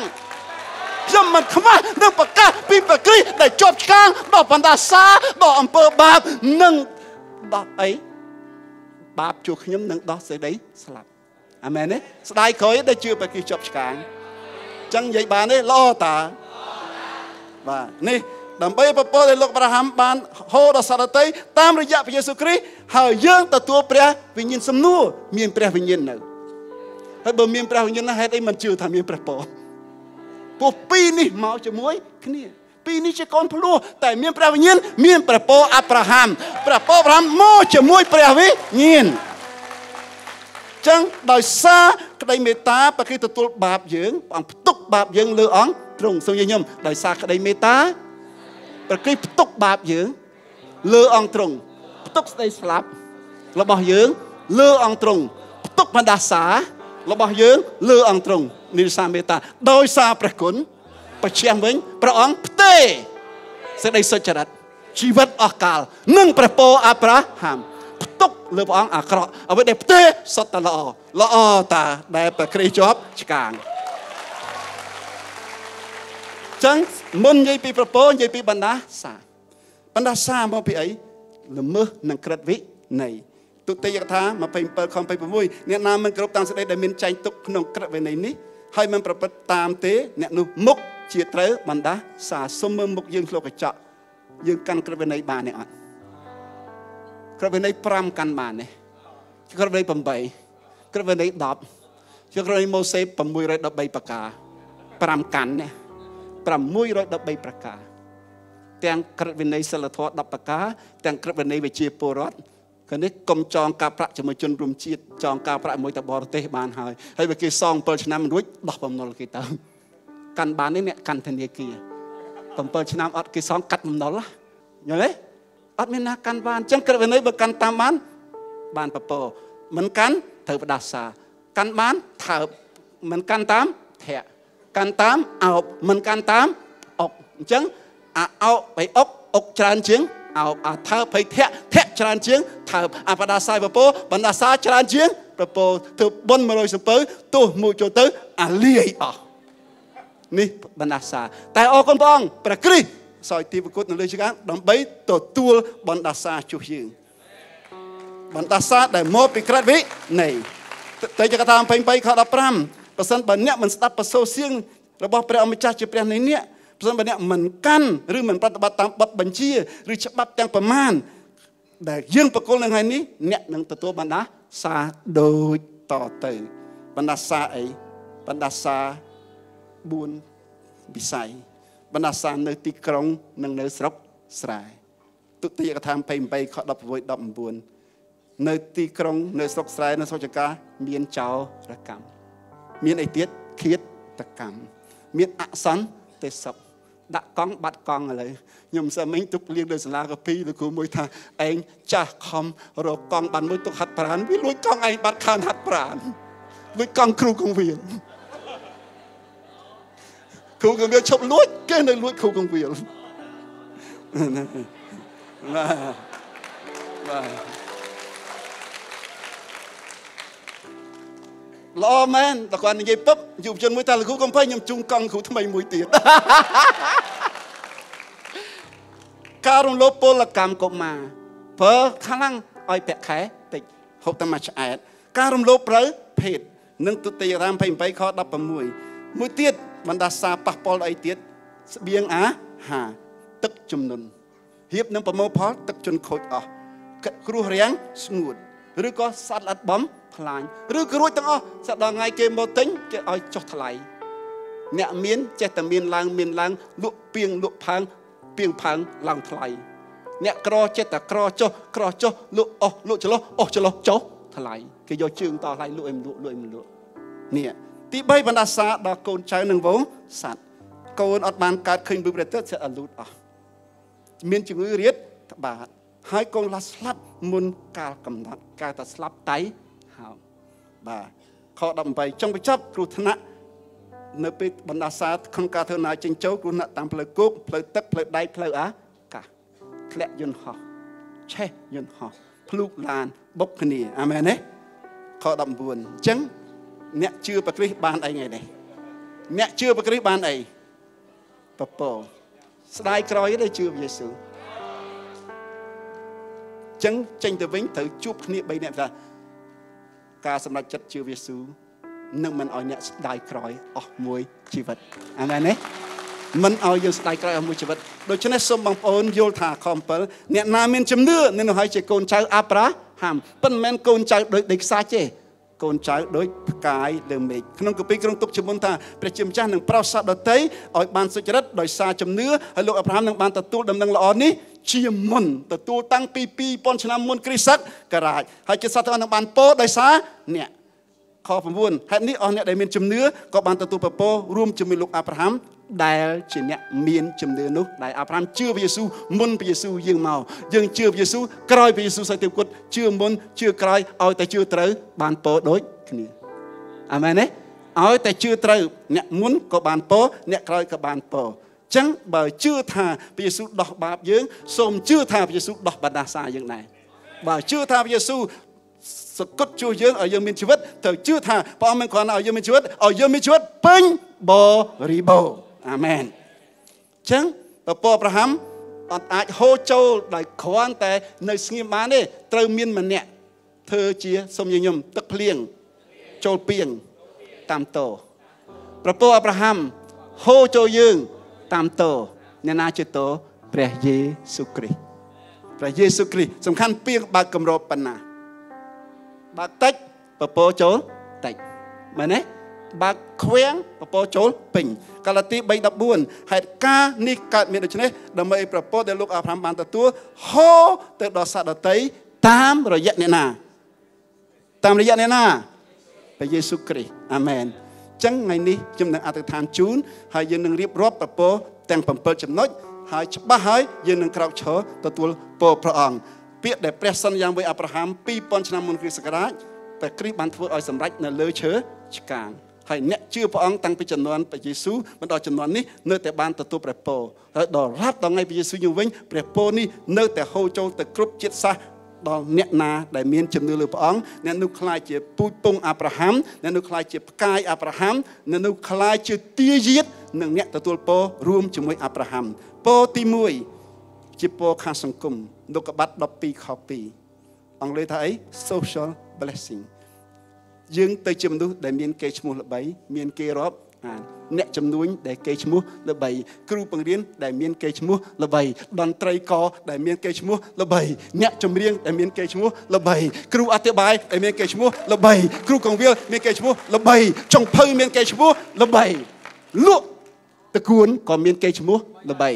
ខ្ញុំមិនខ្មាស់នឹងប្រកាសពីប្រគ្រីដែលជាប់ឆ្កាងដល់បណ្ដាសាដល់អំពើបាបនិងដោះអីបាបជួខ្ញុំនឹងដោះសេចក្តីស្លាប់អាមែនទេស្ដាយក្រោយដែលជឿប្រគ្រីជាប់ឆ្កាងអញ្ចឹងនិយាយបានទេល្អតាបាទនេះដើម្បីប្រពោដែលលោកអាប់រ៉ាហាំបានហូរដល់សត្វតីតាមរយៈព្រះយេស៊ូវគ្រីស្ទហើយយើងទទួលព្រះវិញ្ញាណសំនួរមានព្រះវិញ្ញាណនៅហើយបើមានព្រះវិញ្ញាណណាហេតុអីមិនជឿថាមានព្រះពរ ព្រោះពីរនេះមកជាមួយគ្នាពីរនេះជាកូនភ្លោះតែមានព្រះវិញ្ញាណមានព្រះពរអាប់រ៉ាហាំព្រះពរអាប់រ៉ាហាំមកជាមួយព្រះវិញ្ញាណចឹងដោយសារក្តីមេត្តាព្រះគ្រីស្ទទទួលបាបយើងព្រះអង្គផ្ទុកបាបយើងលើអង្គទ្រង់សូមញញឹមដោយសារក្តីមេត្តាព្រះគ្រីស្ទផ្ទុកបាបយើងលើអង្គទ្រង់ផ្ទុកស្ដីស្លាប់របស់យើងលើអង្គទ្រង់ផ្ទុកបណ្ដាសារបស់យើងលើអង្គទ្រង់ និសាមេត្តាដោយសារព្រះគុណបច្ចាំវិញព្រះអង្គផ្ទេរសេចក្តីសុចរិតជីវិតអស់កាលនិងព្រះពរអាប់រ៉ាហាំផ្ទុកលើព្រះអង្គអាក្រក់អ្វីដែលផ្ទេរសុទ្ធតែល្អល្អតាដែលព្រះគ្រីស្ទជាប់ឆ្កាងចឹងមុននិយាយពីប្រពោនិយាយពីបណ្ដាសាបណ្ដាសាមកពីអីល្មើសនឹងក្រិតវិន័យទុតិយកថា27ខ26អ្នកណាមិនគ្រប់តាមសេចក្តីដែលមានចែងទុកក្នុងក្រឹតវិន័យនេះ ហើយមិនប្រព្រឹត្តតាមទេ អ្នកនោះមុខជាត្រូវបណ្ដាសាសុំមើលមុខយើងឆ្លុះកញ្ចក់យើងកាន់ក្រឹតវិន័យបានទេអត់ក្រឹតវិន័យ5កាន់បានទេក្រឹតវិន័យ8ក្រឹតវិន័យ10ជាក្រឹតវិន័យម៉ូសេ613ប្រការ5កាន់ណា613ប្រការទាំងក្រឹតវិន័យសិលធម៌10ប្រការទាំងក្រឹតវិន័យវិជាពលរដ្ឋ កានេះកុំចងការប្រាក់ជាមួយជនរួមជាតិចងការប្រាក់មួយតបរទេសបានហើយហើយបើគេសង7ឆ្នាំរួចដោះបំណុលគេទៅកាន់បាននេះអ្នកកាន់ធនាគារ7ឆ្នាំអត់គេសងកាត់បំណុលយល់ទេអត់មានណាកាន់បានអញ្ចឹងក្រឹតវិន័យបើកាន់តាមបានបានពពមិនកាន់ត្រូវផ្ដាសាកាន់បានថើបមិនកាន់តាមធាក់កាន់តាមអោបមិនកាន់តាមអុកអញ្ចឹងអាអោបបៃអុកអុកច្រើនជាង អោបអាថើបភ័យធាក់ធាក់ច្រើនជាងថើបអាបដាសាយពពោបណ្ដាសាច្រើនជាងពពោធ្វើបុណ្យ100សំពៅទោះមួយចូលទៅអាលាយអស់នេះបណ្ដាសាតែអរគុណព្រះអង្គព្រះគ្រីស្ទសោយទីប្រគុតនៅលើជកាដើម្បីទទួលបណ្ដាសាជួសយើងបណ្ដាសាដែលមកពីក្រិតវិនៃតែចកថា23ខ15ប្រសិនបើអ្នកមិនស្ដាប់ប្រសូសៀងរបស់ព្រះអម្ចាស់ជាព្រះនៃអ្នក ប្រសិនបើអ្នកមិនកាន់ឬមិនប្រតិបត្តិតាមបទបញ្ជាឬច្បាប់ទាំងប្រមាណដែលយើងប្រគល់នៅថ្ងៃនេះអ្នកនឹងទទួលបណ្ដាសាដូចតទៅបណ្ដាសាអីបណ្ដាសា4វិស័យបណ្ដាសានៅទីក្រុងនិងនៅស្រុកស្រែទុតិយកថា28ខ16 19នៅទីក្រុងនៅស្រុកស្រែនៅស្រុកចកាមានចោរកម្មមានអីទៀតឃាតកម្មមានអសន្តិសុខ ដាក់កង់បាត់កង់ឥឡូវខ្ញុំសើមិញទុកលៀងនៅសាលាកាពីលោកគ្រូមួយថាឯងចាស់ខំរកកង់បានមួយទុកហាត់ប្រានវាលួចកង់ឯងបាត់ខានហាត់ប្រានលួចកង់គ្រូកងវាលគ្រូកងវាលឈប់លួចគេនៅលួចគ្រូកងវាលបាទបាទ ល្អមែនតែគាត់និយាយពឹបយុវជនមួយថាលោកគ្រូកំភៃខ្ញុំជូនកង់គ្រូថ្មីមួយទៀតការរំលោភពលកម្មកុមារប្រើខ្លាំងឲ្យពាក់ខែតិចហូបតែមួយឆ្អែតការរំលោភប្រើភេទនិងទុតិយរាម28ខ16មួយទៀតបណ្ដាសាប៉ះពាល់អីទៀតស្បៀងអាហាទឹកជំនន់ហៀបនឹងប្រមូលផលទឹកជន់ខូចអស់គ្រោះរាំងស្ងួត ឬក៏សត្វល្អិតបំខ្លាញ់ឬក៏រួចទាំងអស់សដល់ថ្ងៃគេមកទិញគេឲ្យចុះថ្លៃអ្នកមានចេះតែមានឡើងមានឡើងលក់ពីងលក់ផើងពីងផើងឡើងថ្លៃអ្នកក្រចេះតែក្រចុះក្រចុះលក់អស់លក់ចលោះអស់ចលោះចុះថ្លៃគេយកជើងតថ្លៃលក់ឲ្យមិនលក់លក់ឲ្យមិនលក់នេះទី3បណ្ដាសាដល់កូនចៅនឹងវងសัตว์កូនអត់បានកើតឃើញវិបត្តិទៅអលូតអស់មានជំងឺរាតត្បាតហើយកូនឡាស្លាប់ មុនកាលកំណត់កាលតែស្លាប់តៃហើយបាទខ18ចុងបញ្ចប់គ្រោះថ្នាក់នៅពេលបណ្ដាសាក្នុងការធ្វើដំណើរចេញចូលគ្រោះថ្នាក់តាមផ្លូវគោកផ្លូវទឹកផ្លូវដែកផ្លូវអាកាសធ្លាក់យន្តហោះឆេះយន្តហោះភ្លុកឡានបុកគ្នាអាមែនទេខ19អញ្ចឹងអ្នកជឿប្រគ្រីស្ទបានអីថ្ងៃនេះអ្នកជឿប្រគ្រីស្ទបានអីពពកស្ដាយក្រោយទៅជឿព្រះយេស៊ូវ ចឹងចេញទៅវិញត្រូវជួបគ្នា3នាក់ថាការសម្រេចចិត្តជឿព្រះយេស៊ូវនឹងមិនឲ្យអ្នកស្ដាយក្រោយអស់មួយជីវិតអាមែនទេមិនឲ្យយើងស្ដាយក្រោយអស់មួយជីវិតដូច្នេះសូមបងប្អូនយល់ថាខ7អ្នកណាមានជំនឿនឹងឲ្យជាកូនចៅអាប់រ៉ាហាំប៉ុន្តែមិនមែនកូនចៅដូចដីខ្សាច់ទេ កូនចៅដូចផ្កាយលើមេឃក្នុងគម្ពីរក្រុងទុកជាមុនថាព្រះជាម្ចាស់នឹងប្រោសសត្វដតីឲ្យបានសុចរិតដោយសារជំនឿហើយលោកអាប់រ៉ាហាំនឹងបានទទួលដំណឹងល្អនេះជាមុនទទួលតាំងពី2000ឆ្នាំមុនគ្រិស្តសករាជហើយជាសត្វទាំងនឹងបានពោដោយសារអ្នកខ9ហេតុនេះអស់អ្នកដែលមានជំនឿក៏បានទទួលពពករួមជាមួយលោកអាប់រ៉ាហាំ ដែលជាអ្នកមានជំនឿនោះដែលអាប់រ៉ាហាំជឿព្រះយេស៊ូវមុនព្រះយេស៊ូវយើងមកយើងជឿព្រះយេស៊ូវក្រោយព្រះយេស៊ូវសតិគុតជឿមុនជឿក្រោយឲ្យតែជឿត្រូវបានពរដូចគ្នាអាមែនទេឲ្យតែជឿត្រូវអ្នកមុនក៏បានពរអ្នកក្រោយក៏បានពរចឹងបើជឿថាព្រះយេស៊ូវដោះបាបយើងសូមជឿថាព្រះយេស៊ូវដោះបណ្ដាសាយើងដែរបើជឿថាព្រះយេស៊ូវសកត់ជួសយើងឲ្យយើងមានជីវិតត្រូវជឿថាព្រះអង្គមិនគ្រាន់ឲ្យយើងមានជីវិតឲ្យយើងមានជីវិតពេញបរិបូរណ៍ អាមែនអញ្ចឹងពពកអប្រាហាំអត់អាចហូរចូលដោយគ្រាន់តែនៅស្ងៀមបានទេត្រូវមានម្នាក់ធ្វើជាសុំញញឹមទឹកភ្លៀងចូលពីងតាមតោប្រពោអប្រាហាំហូរចូលយើងតាមតោអ្នកណាជាតោព្រះយេស៊ូវគ្រីស្ទព្រះយេស៊ូវគ្រីស្ទសំខាន់ពីងបើកគម្របប៉ុណ្ណាបើកតិចប្រពោចូលតិចមែនទេ បើកខ្វាំងពពកចូលពេញកាឡាទី3:14ហេតុការនេះកើតមានដូច្នេះដើម្បីប្រពោដែលលោកអាប់រ៉ាំបានទទួលហោទៅដល់សត្វដតីតាមរយៈអ្នកណាតាមរយៈអ្នកណាព្រះយេស៊ូវគ្រីស្ទអាមែនចឹងថ្ងៃនេះខ្ញុំនឹងអធិដ្ឋានជូនហើយយើងនឹងរៀបរាប់ប្រពោទាំង7ចំណុចហើយច្បាស់ហើយយើងនឹងក្រោកឈរទទួលពរព្រះអង្គពាក្យដែលព្រះសន្យា với អាប់រ៉ាហាំ2000ឆ្នាំមុនគ្រិស្តសករាជព្រះគ្រីស្ទបានធ្វើឲ្យសម្រេចនៅលើឈើឆ្កាង ហើយអ្នកជឿព្រះអង្គតាំងពីចំនួនព្រះយេស៊ូវមកដល់ចំនួននេះនៅតែបានទទួលព្រះពរហើយដល់រាប់ដល់ថ្ងៃព្រះយេស៊ូវយើងវិញព្រះពរនេះនៅតែហូរចូលទៅគ្រប់ជាតិសាសន៍ដល់អ្នកណាដែលមានជំនឿលើព្រះអង្គអ្នកនោះខ្លាចជាពូជពងអាប់រ៉ាហាំអ្នកនោះខ្លាចជាផ្កាយអាប់រ៉ាហាំអ្នកនោះខ្លាចជាទាយាទនិងអ្នកទទួលពររួមជាមួយអាប់រ៉ាហាំពរទី1ជាពរខាងសង្គមលោកកបាត់12ខ2អង់គ្លេសថាអី social blessing យើងទៅជាមនុស្សដែលមានកេរ្តិ៍ឈ្មោះល្បី មានគេរាប់អានអ្នកចំនួនដែលគេឈ្មោះល្បីគ្រូបង្រៀនដែលមានគេឈ្មោះល្បីតន្ត្រីករដែលមានគេឈ្មោះល្បីអ្នកចម្រៀងដែលមានគេឈ្មោះល្បីគ្រូអធិបាយដែលមានគេឈ្មោះល្បីគ្រូកងវិលមានគេឈ្មោះល្បីចុងភៅមានគេឈ្មោះល្បីលក់តកួនក៏មានគេឈ្មោះល្បី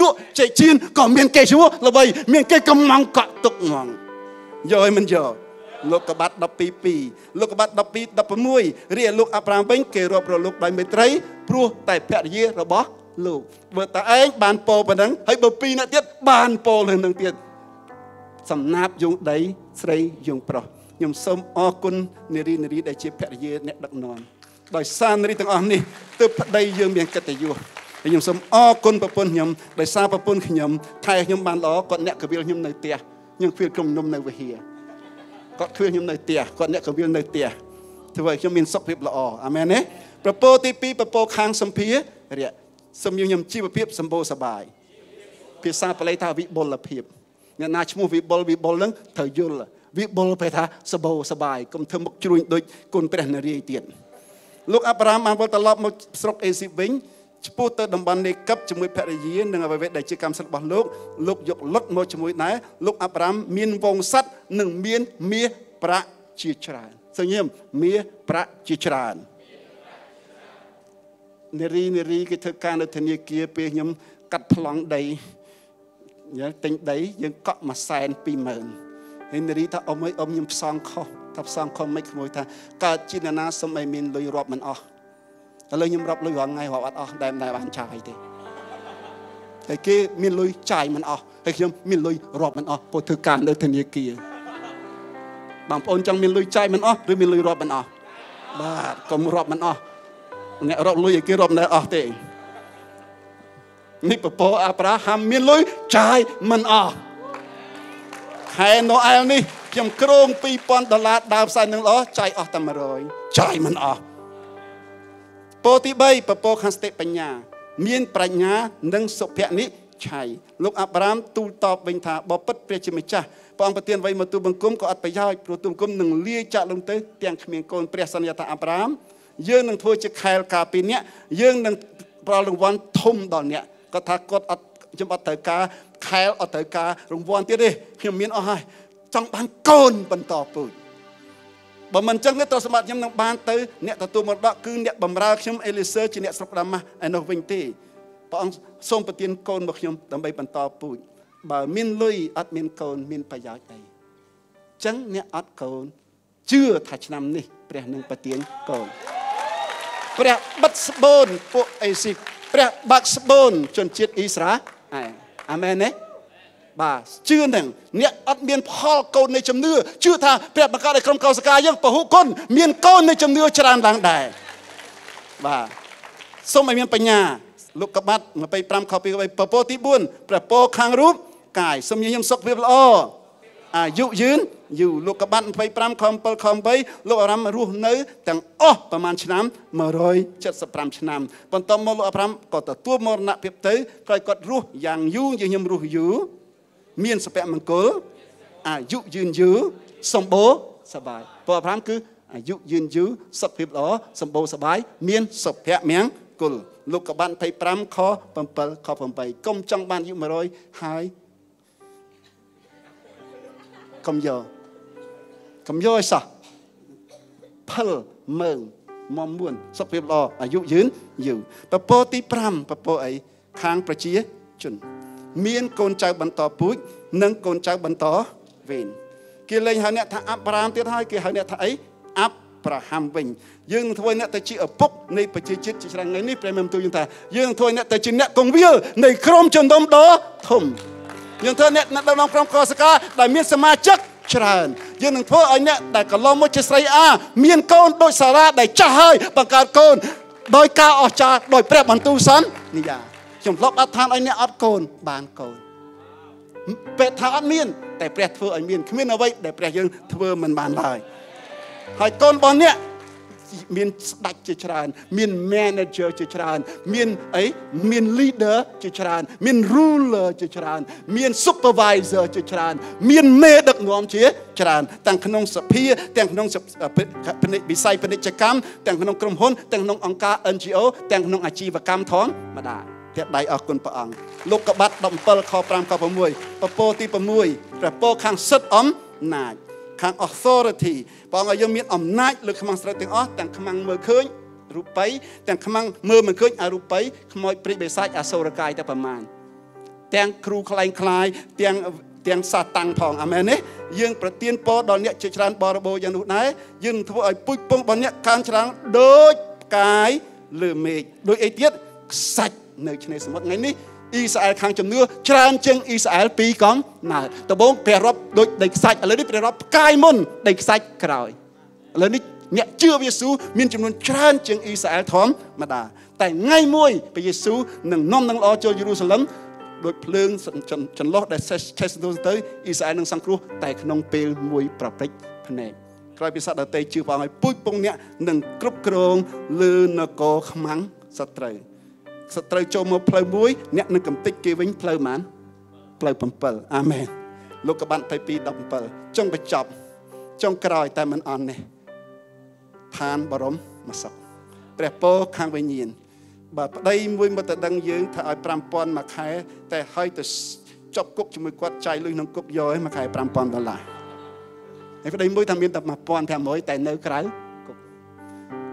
លក់ចេកជៀនក៏មានគេឈ្មោះល្បីមានគេកំងកក់ទុកងងយកឲ្យមិនយក លោកកបាត់12:2លោកកបាត់12 16រៀបលោកអាប់រ៉ាមវិញគេរាប់រលោកដោយមេត្រីព្រោះតែភរិយារបស់លោកបើតាឯងបានពោប៉ុណ្ណឹងហើយបើពីរនាក់ទៀតបានពោលើនឹងទៀតសំណាបយងដីស្រីយងប្រុសខ្ញុំសូមអរគុណនារីនារីដែលជាភរិយាអ្នកដឹកនាំដោយសារនារីទាំងអស់នេះទើបប្តីយើងមានកិត្តិយសហើយខ្ញុំសូមអរគុណប្រពន្ធខ្ញុំដោយសារប្រពន្ធខ្ញុំថែខ្ញុំបានល្អគាត់អ្នកកវិលខ្ញុំនៅផ្ទះខ្ញុំគ្មានក្រុមនំនៅវិហារ គាត់ឃើញខ្ញុំនៅផ្ទះគាត់អ្នកកវិលនៅផ្ទះធ្វើឲ្យខ្ញុំមានសុខភាពល្អអាមែនទេប្រពោទី2ប្រពោខាងសម្ភារៈសំញខ្ញុំជីវភាពសម្បូរសបាយភាសាបាលីថាវិបុលភាពអ្នកណាឈ្មោះវិបុលវិបុលនឹងត្រូវយល់វិបុលប្រែថាសបោសបាយកុំធ្វើមុខជ្រួញដូចគុណព្រះនារីទៀតលោកអាប់រ៉ាមបានវិលត្រឡប់មកស្រុកអេស៊ីបវិញ ឆ្ពោះទៅតំបន់នេកឹបជាមួយភរិយានិងអ្វីៗដែលជាកម្មសិទ្ធិរបស់លោកលោកយកលុតមកជាមួយដែរលោកអាប់រ៉ាមមានវងស័តនិងមានមាសប្រាក់ជាច្រើនសញ្ញាមមាសប្រាក់ជាច្រើននារីនារីគេធ្វើការនៅធនាគារពេលខ្ញុំកាត់ប្លង់ដីយើងទិញដីយើងកក់មួយសែន20000ហើយនារីថាអ៊ំអើយអ៊ំខ្ញុំផ្សងខុសថាផ្សងខុសមិនខ្មួយថាកើតជាណាសុំឲ្យមានលុយរាប់មិនអស់ ឥឡូវខ្ញុំរាប់លុយរាល់ថ្ងៃរាប់អត់អស់ដែលមិនដែលបានចាយទេតែគេមានលុយចាយមិនអស់ហើយខ្ញុំមានលុយរាប់មិនអស់ពោលធ្វើការនៅធនាគារបងប្អូនចង់មានលុយចាយមិនអស់ឬមានលុយរាប់មិនអស់បាទកុំរាប់មិនអស់អ្នករាប់លុយឲ្យគេរាប់នៅអស់ទេនេះពពកអាប់រ៉ាហាំមានលុយចាយមិនអស់ខែណូអែលនេះខ្ញុំក្រង2000ដុល្លារដើរផ្សាយនឹងល្អចាយអស់តែ100ចាយមិនអស់ ពោទី3ពពកខាងសតិបញ្ញា មានប្រាជ្ញានិងសុភនិឆ័យលោកអាប់រ៉ាមទូលតបវិញថាបបិទ្ធព្រះជាម្ចាស់ព្រះអង្គប្រទានអ្វីមកទូបង្គំក៏អត់ប្រយោជន៍ព្រោះទូបង្គំនឹងលាចាក់លងទៅទាំងគ្មានកូនព្រះសន្យាថាអាប់រ៉ាមយើងនឹងធ្វើជាខែលការពីអ្នកយើងនឹងប្រលរង្វាន់ធំដល់អ្នកគាត់ថាគាត់អត់ខ្ញុំអត់ត្រូវការខែលអត់ត្រូវការរង្វាន់ទៀតទេខ្ញុំមានអស់ហើយចង់បានកូនបន្តពូជ បើមិនចឹងទេទ្រព្យសម្បត្តិខ្ញុំនឹងបានទៅអ្នកទទួលមរតកគឺអ្នកបម្រើខ្ញុំអេលីសឺជាអ្នកស្រុកដាម៉ាស់ឯនោះវិញទេព្រះអង្គសូមប្រទានកូនមកខ្ញុំដើម្បីបន្តពូជបើមានលុយអត់មានកូនមានប្រយោជន៍អីចឹងអ្នកអត់កូនជឿថាឆ្នាំនេះព្រះនឹងប្រទានកូនព្រះបិទស្បូនពួកអេស៊ីព្រះបាក់ស្បូនជនជាតិអ៊ីស្រាអែលអាមែនទេ បាទជឿនឹងអ្នកអត់មានផលកូននៃជំនឿជឿថាព្រះបង្កើតឲ្យក្រុមកោសកាយើងពហុគុណមានកូននៃជំនឿច្រើនឡើងដែរបាទសូមឲ្យមានបញ្ញាលោកកបាត់25ខ2ពពទី4ព្រះពរខាងរូបកាយសូមញញឹមសុខភាពល្អអាយុយឺនយូរលោកកបាត់25ខ7ខ8លោកអារ៉ាំរស់នៅទាំងអស់ប្រហែលឆ្នាំ175ឆ្នាំបន្ទាប់មកលោកអារ៉ាំក៏ទទួលមរណភាពទៅក្រោយគាត់រស់យ៉ាងយូរយើងខ្ញុំរស់យូរ មានសុភមង្គលអាយុយឺនយូរសម្បូរសប្បាយព្រះអារ៉ាំគឺអាយុយឺនយូរសុខភាពល្អសម្បូរសប្បាយមានសុភមង្គលលោកកបាន25ខ7ខ8កុំចង់បានអាយុ100ហើយកុំយកកុំយកឲ្យសោះផលមើងមុំមួនសុខភាពល្អអាយុយឺនយូរពពកទី5ពពកអីខាងប្រជាជន មានកូនចៅបន្តពូជនិងកូនចៅបន្តវេនគេលែងហៅអ្នកថាអាប់រ៉ាមទៀតហើយគេហៅអ្នកថាអីអាប់ប្រាហាំវិញយើងនឹងធ្វើអ្នកទៅជាឪពុកនៃប្រជាជាតិជាច្រើនថ្ងៃនេះព្រះមេមទូយើងថាយើងធ្វើអ្នកទៅជាអ្នកកងវិលនៃក្រុមជនដុំដ៏ធំយើងធ្វើអ្នកនៅក្នុងក្រុមកសកាដែលមានសមាជិកច្រើនយើងនឹងធ្វើឲ្យអ្នកដែលកន្លងមកជាស្រីអាមានកូនដូចសារ៉ាដែលចាស់ហើយបង្កើតកូនដោយការអស្ចារ្យដោយព្រះបន្ទូលសន្យា ខ្ញុំលុបអត់ឋានឲ្យអ្នកអត់កូនបានកូនពេលថាអត់មាន តែព្រះធ្វើឲ្យមានគ្មានអ្វីដែលព្រះយើងធ្វើមិនបានឡើយហើយកូនរបស់អ្នកមានស្ដេចជាច្រើន មាន manager ជាច្រើន មានអីមាន leader ជាច្រើន មាន ruler ជាច្រើន មាន supervisor ជាច្រើន មានមេដឹកនាំជាច្រើន ទាំងក្នុងសភាទាំងក្នុងវិស័យពាណិជ្ជកម្មទាំងក្នុងក្រុមហ៊ុនទាំងក្នុងអង្គការ NGO ទាំងក្នុងអាជីវកម្មធម្មតា ទៀតដៃអរគុណព្រះអង្គលោកកបាត់17ខ5ខ6ពពកទី6ព្រះពរខាងសិទ្ធអំណាចខាង authority ព្រះអង្គឲ្យយើងមានអំណាចលើខ្មាំងស្រិតទាំងអស់ទាំងខ្មាំងមើលឃើញរូបិយទាំងខ្មាំងមើលមិនឃើញអរូបិយខ្មោចព្រិចបិសាចអសូរកាយតែប្រមាណទាំងគ្រូខ្លែងខ្លាយទាំងទាំងសាតាំងផងអាមែនទេយើងប្រទានពរដល់អ្នកជាច្រើនបរិបូរយ៉ាងនោះដែរយើងធ្វើឲ្យពុជពងរបស់អ្នកកើនច្រើនដូចផ្កាយលើមេឃដូចអីទៀតខ្សាច់ នៅឆ្នេរសមុទ្រថ្ងៃនេះអ៊ីស្រាអែលខាងជំនឿច្រើនជាងអ៊ីស្រាអែលពីរកំណើដំបូងព្រះរាប់ដូចដីខ្សាច់ឥឡូវនេះព្រះរាប់ផ្កាយមុនដីខ្សាច់ក្រោយឥឡូវនេះអ្នកជឿព្រះយេស៊ូវមានចំនួនច្រើនជាងអ៊ីស្រាអែលធម្មតាតែថ្ងៃមួយព្រះយេស៊ូវនឹងនាំនឹងល្អចូលយេរូសាឡឹមដូចភ្លើងចន្លោះដែលឆេះទៅទៅអ៊ីស្រាអែលនឹងសង្គ្រោះតែក្នុងពេលមួយប្រព្រឹត្តភ្នែកក្រោយពីសត្វដតេជឿព្រះអង្គឲ្យពូជពងអ្នកនឹងគ្រប់គ្រងលើនគរខ្មាំងសត្រូវ សត្រូវចូលមកផ្លូវមួយអ្នកនឹងកំតិចគេវិញផ្លូវម៉ានផ្លូវ7អាមែនលោកកបាន22 17ចុងបញ្ចប់ចុងក្រោយតែមិនអន់នេះឋានបរមមសុខព្រះពរខាងវិញ្ញាណបើប្តីមួយមកទៅដឹងយើងថាឲ្យ5000មួយខែតែឲ្យទៅចប់គុកជាមួយគាត់ចាយលុយក្នុងគុកយកឯងមួយខែ5000ដុល្លារហើយប្តីមួយថាមានតែ1500តែនៅក្រៅគុក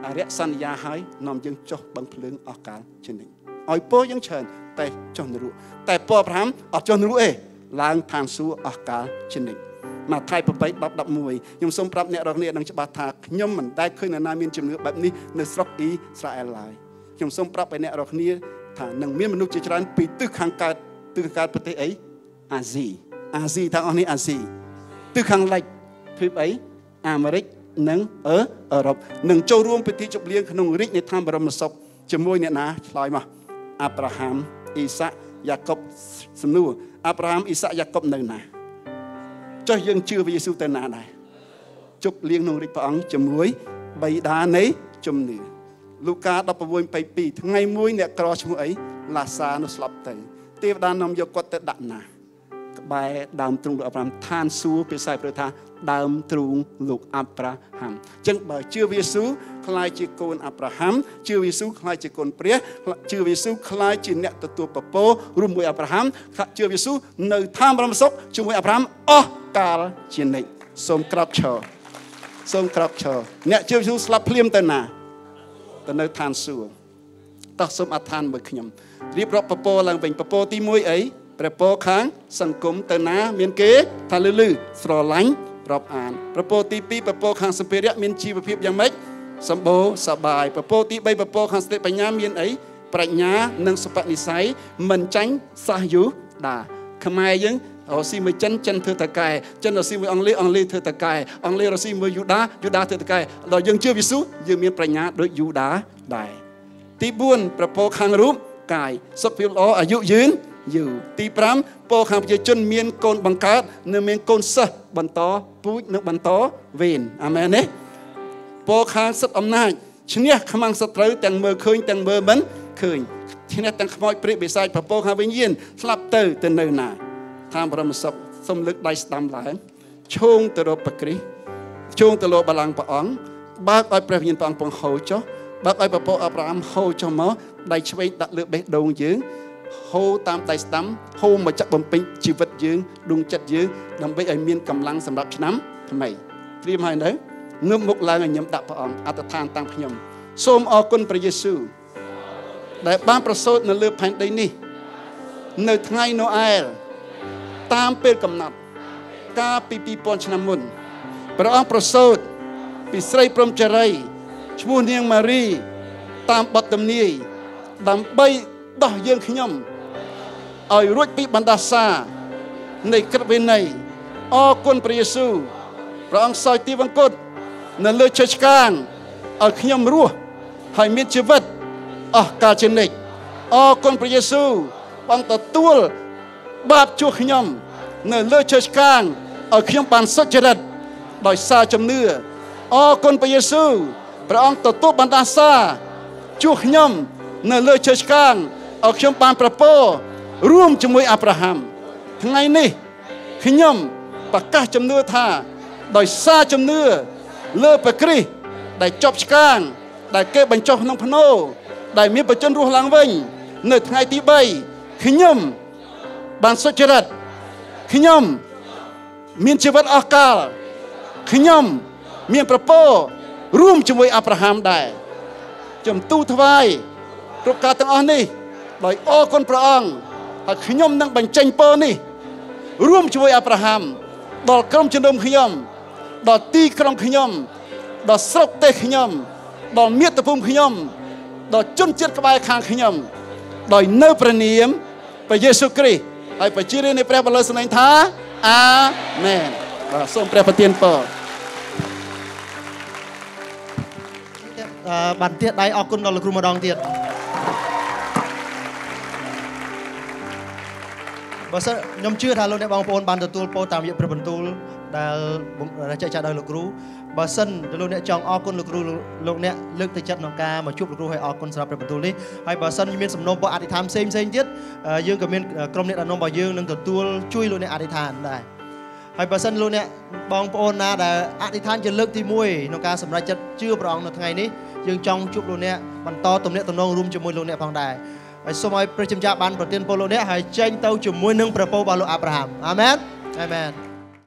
អរិយសន្យាឲ្យនាំយើងចុះបឹងភ្លើងអស់កាលជានិច្ច ឲ្យពរយើងច្រើនតែចុះនរកតែពរអាប់រ៉ាមអត់ចុះនរកទេឡើងឋានសួគ៌អស់កាលជានិច្ចមកថៃ8 10 11ខ្ញុំសូមប្រាប់អ្នករាល់គ្នានឹងច្បាស់ថាខ្ញុំមិនដែលឃើញនរណាមានជំនឿបែបនេះនៅស្រុកអ៊ីស្រាអែលឡើយខ្ញុំសូមប្រាប់ឲ្យអ្នករាល់គ្នាថានឹងមានមនុស្សជាច្រើនពីទិសខាងកើតទិសខាងកើតប្រទេសអីអាស៊ីអាស៊ីទាំងអស់នេះអាស៊ីទិសខាងលិចភីបអីអាមេរិកនិងអឺអឺរ៉ុបនឹងចូលរួមពិធីជប់លៀងក្នុងរាជនៃឋានបរមសុខជាមួយអ្នកណាឆ្លើយមក អាប់រ៉ាហាំអ៊ីសាក់យ៉ាកុបសំណួរអាប់រ៉ាហាំអ៊ីសាក់យ៉ាកុបនៅណាចុះយើងជឿព្រះយេស៊ូវទៅណាដែរជប់លៀងក្នុងរាជព្រះអង្គជាមួយបិតានៃជំនឿលូកា16:22ថ្ងៃមួយអ្នកក្រឈ្មោះអីឡាសានោះស្លាប់ទៅទេវតានាំយកគាត់ទៅដាក់ណា ក្បែរដើមទ្រូងលោកអាប់រ៉ាហាំឋានសួគ៌គេសែប្រថាដើមទ្រូងលោកអាប់រ៉ាហាំអញ្ចឹងបើជឿព្រះយេស៊ូវខ្លាយជាកូនអាប់រ៉ាហាំជឿព្រះយេស៊ូវខ្លាយជាកូនព្រះជឿព្រះយេស៊ូវខ្លាយជាអ្នកទទួលពពករួមមួយអាប់រ៉ាហាំជឿព្រះយេស៊ូវនៅឋានបរមសុខជាមួយអាប់រ៉ាហាំអស់កាលជានិច្ចសូមក្រោកឈរសូមក្រោកឈរអ្នកជឿព្រះយេស៊ូវស្លាប់ភ្លាមទៅណាទៅនៅឋានសួគ៌តោះសូមអត្ថានមួយខ្ញុំរៀបរាប់ពពកឡើងវិញពពកទី1អី ព្រះពរខាងសង្គមទៅណាមានគេថាលឺលឺស្រឡាញ់រាប់អានប្រពោទី2ប្រពោខាងសម្ភារៈមានជីវភាពយ៉ាងម៉េចសម្បូរសបាយប្រពោទី3ប្រពោខាងសតិបញ្ញាមានអីប្រាជ្ញានិងសុបនិស្ស័យមិនចាញ់សាសយូដាខ្មែរយើងរស៊ីមួយចិនចិនធ្វើតកែចិនរស៊ីមួយអង់គ្លេសអង់គ្លេសធ្វើតកែអង់គ្លេសរស៊ីមួយយូដាយូដាធ្វើតកែដល់យើងជឿយេស៊ូវយើងមានប្រាជ្ញាដូចយូដាដែរទី4ប្រពោខាងរូបកាយសុខភាពល្អអាយុយឺន យូរទី5ពោខាងប្រជាជនមានកូនបង្កើតនិងមានកូនសិស្សបន្តពូជនិងបន្តវេនអាមែនទេពោខាងសិទ្ធអំណាចឈ្នះខ្មាំងសត្រូវទាំងមើលឃើញទាំងមើលមិនឃើញឈ្នះទាំងខ្មោចព្រាយបិសាចប្រពោខាងវិញ្ញាណស្លាប់ទៅទៅនៅណាតាមបរមសុខសូមលើកដៃស្ដាំឡើងឈោងទៅរកព្រះគ្រីស្ទឈោងទៅលោកបល្ល័ង្កព្រះអង្គបើកឲ្យព្រះវិញ្ញាណព្រះអង្គពងហូរចុះបើកឲ្យពពកអប្រាហាំហូរចុះមកដៃឆ្វេងដាក់លើបេះដូងយើង ហូរតាមដៃស្ដាំហូរមកចាក់បំពេញជីវិតយើងដួងចិត្តយើងដើម្បីឲ្យមានកម្លាំងសម្រាប់ឆ្នាំថ្មីត្រៀមហើយនៅងើបមុខឡើងឲ្យខ្ញុំដាក់ព្រះអង្គអត្តឋានតាំងខ្ញុំសូមអរគុណព្រះយេស៊ូវដែលបានប្រសូតនៅលើផែនដីនេះ នៅថ្ងៃណូអែលតាមពេលកំណត់កាលពី2000ឆ្នាំមុនព្រះអង្គប្រសូតពីស្រីព្រំចារីឈ្មោះនាងម៉ារីតាមបទទំនាយដើម្បី ដោះយើងខ្ញុំឲ្យរួចពីបណ្ដាសានៃក្រឹតវិន័យអរគុណព្រះយេស៊ូវព្រះអង្គសោយទីវង្គតនៅលើជើឆ្កាងឲ្យខ្ញុំរស់ហើយមានជីវិតអស់កាលជានិច្ចអរគុណព្រះយេស៊ូវបងទទួលបាបជួសខ្ញុំ នៅលើជើឆ្កាងឲ្យខ្ញុំបានសុចរិតដោយសារជំនឿអរគុណព្រះយេស៊ូវព្រះអង្គទទួលបណ្ដាសាជួសខ្ញុំ នៅលើជើឆ្កាង ឲ្យខ្ញុំបានប្រពោរួមជាមួយអាប់រ៉ាហាំថ្ងៃនេះខ្ញុំប្រកាសជំនឿថាដោយសារជំនឿលើព្រះគ្រីស្ទដែលចប់ឆ្កាង ដែលគេបញ្ចុះក្នុងភ្នោដែលមានបច្ចុប្បន្នរស់ឡើងវិញ នៅថ្ងៃទី3ខ្ញុំបានសុចរិតខ្ញុំមានជីវិតអស់កលខ្ញុំមានប្រពោរួមជាមួយអាប់រ៉ាហាំដែរជំទូថ្វាយគ្រប់ការទាំងអស់នេះ ដោយអរគុណព្រះអង្គហើយខ្ញុំនឹងបញ្ចេញពរនេះរួមជាមួយអាប់រ៉ាហាំដល់ក្រុមជំនុំខ្ញុំដល់ទីក្រុងខ្ញុំដល់ស្រុកទេសខ្ញុំដល់មាតុភូមិខ្ញុំដល់ជនជាតិក្បែរខាងខ្ញុំដោយនៅព្រះនាមព្រះយេស៊ូវគ្រីស្ទហើយប្រជារាស្ត្រនៃព្រះបរិសុទ្ធសម្ដែងថាអាមែនបាទសូមព្រះប្រទានពរអឺបានទៀតដៃអរគុណដល់លោកគ្រូម្ដងទៀត បើសិនខ្ញុំជឿថាលោកអ្នកបងប្អូនបានទទួលពោតាមរយៈព្រះបន្ទូលដែលចែកចាយដោយលោកគ្រូបើសិនលោកអ្នកចង់អរគុណលោកគ្រូលោកអ្នកលើកទឹកចិត្តក្នុងការមកជួបលោកគ្រូឲ្យអរគុណសម្រាប់ព្រះបន្ទូលនេះហើយបើសិនមានសំណូមពរអធិដ្ឋានផ្សេងផ្សេងទៀតយើងក៏មានក្រុមអ្នកដឹកនាំរបស់យើងនឹងទទួលជួយលោកអ្នកអធិដ្ឋានដែរហើយបើសិនលោកអ្នកបងប្អូនណាដែលអធិដ្ឋានជាលើកទី1ក្នុងការសម្រេចចិត្តជឿព្រះអង្គនៅថ្ងៃនេះយើងចង់ជួបលោកអ្នកបន្តទំនាក់ទំនងរួមជាមួយលោកអ្នកផងដែរ ហើយសូមឲ្យព្រះជាម្ចាស់បានប្រទានពរលោកអ្នកហើយចេញទៅជាមួយនឹងព្រះពររបស់លោកអាប់រ៉ាហាំអាមែនអាមែន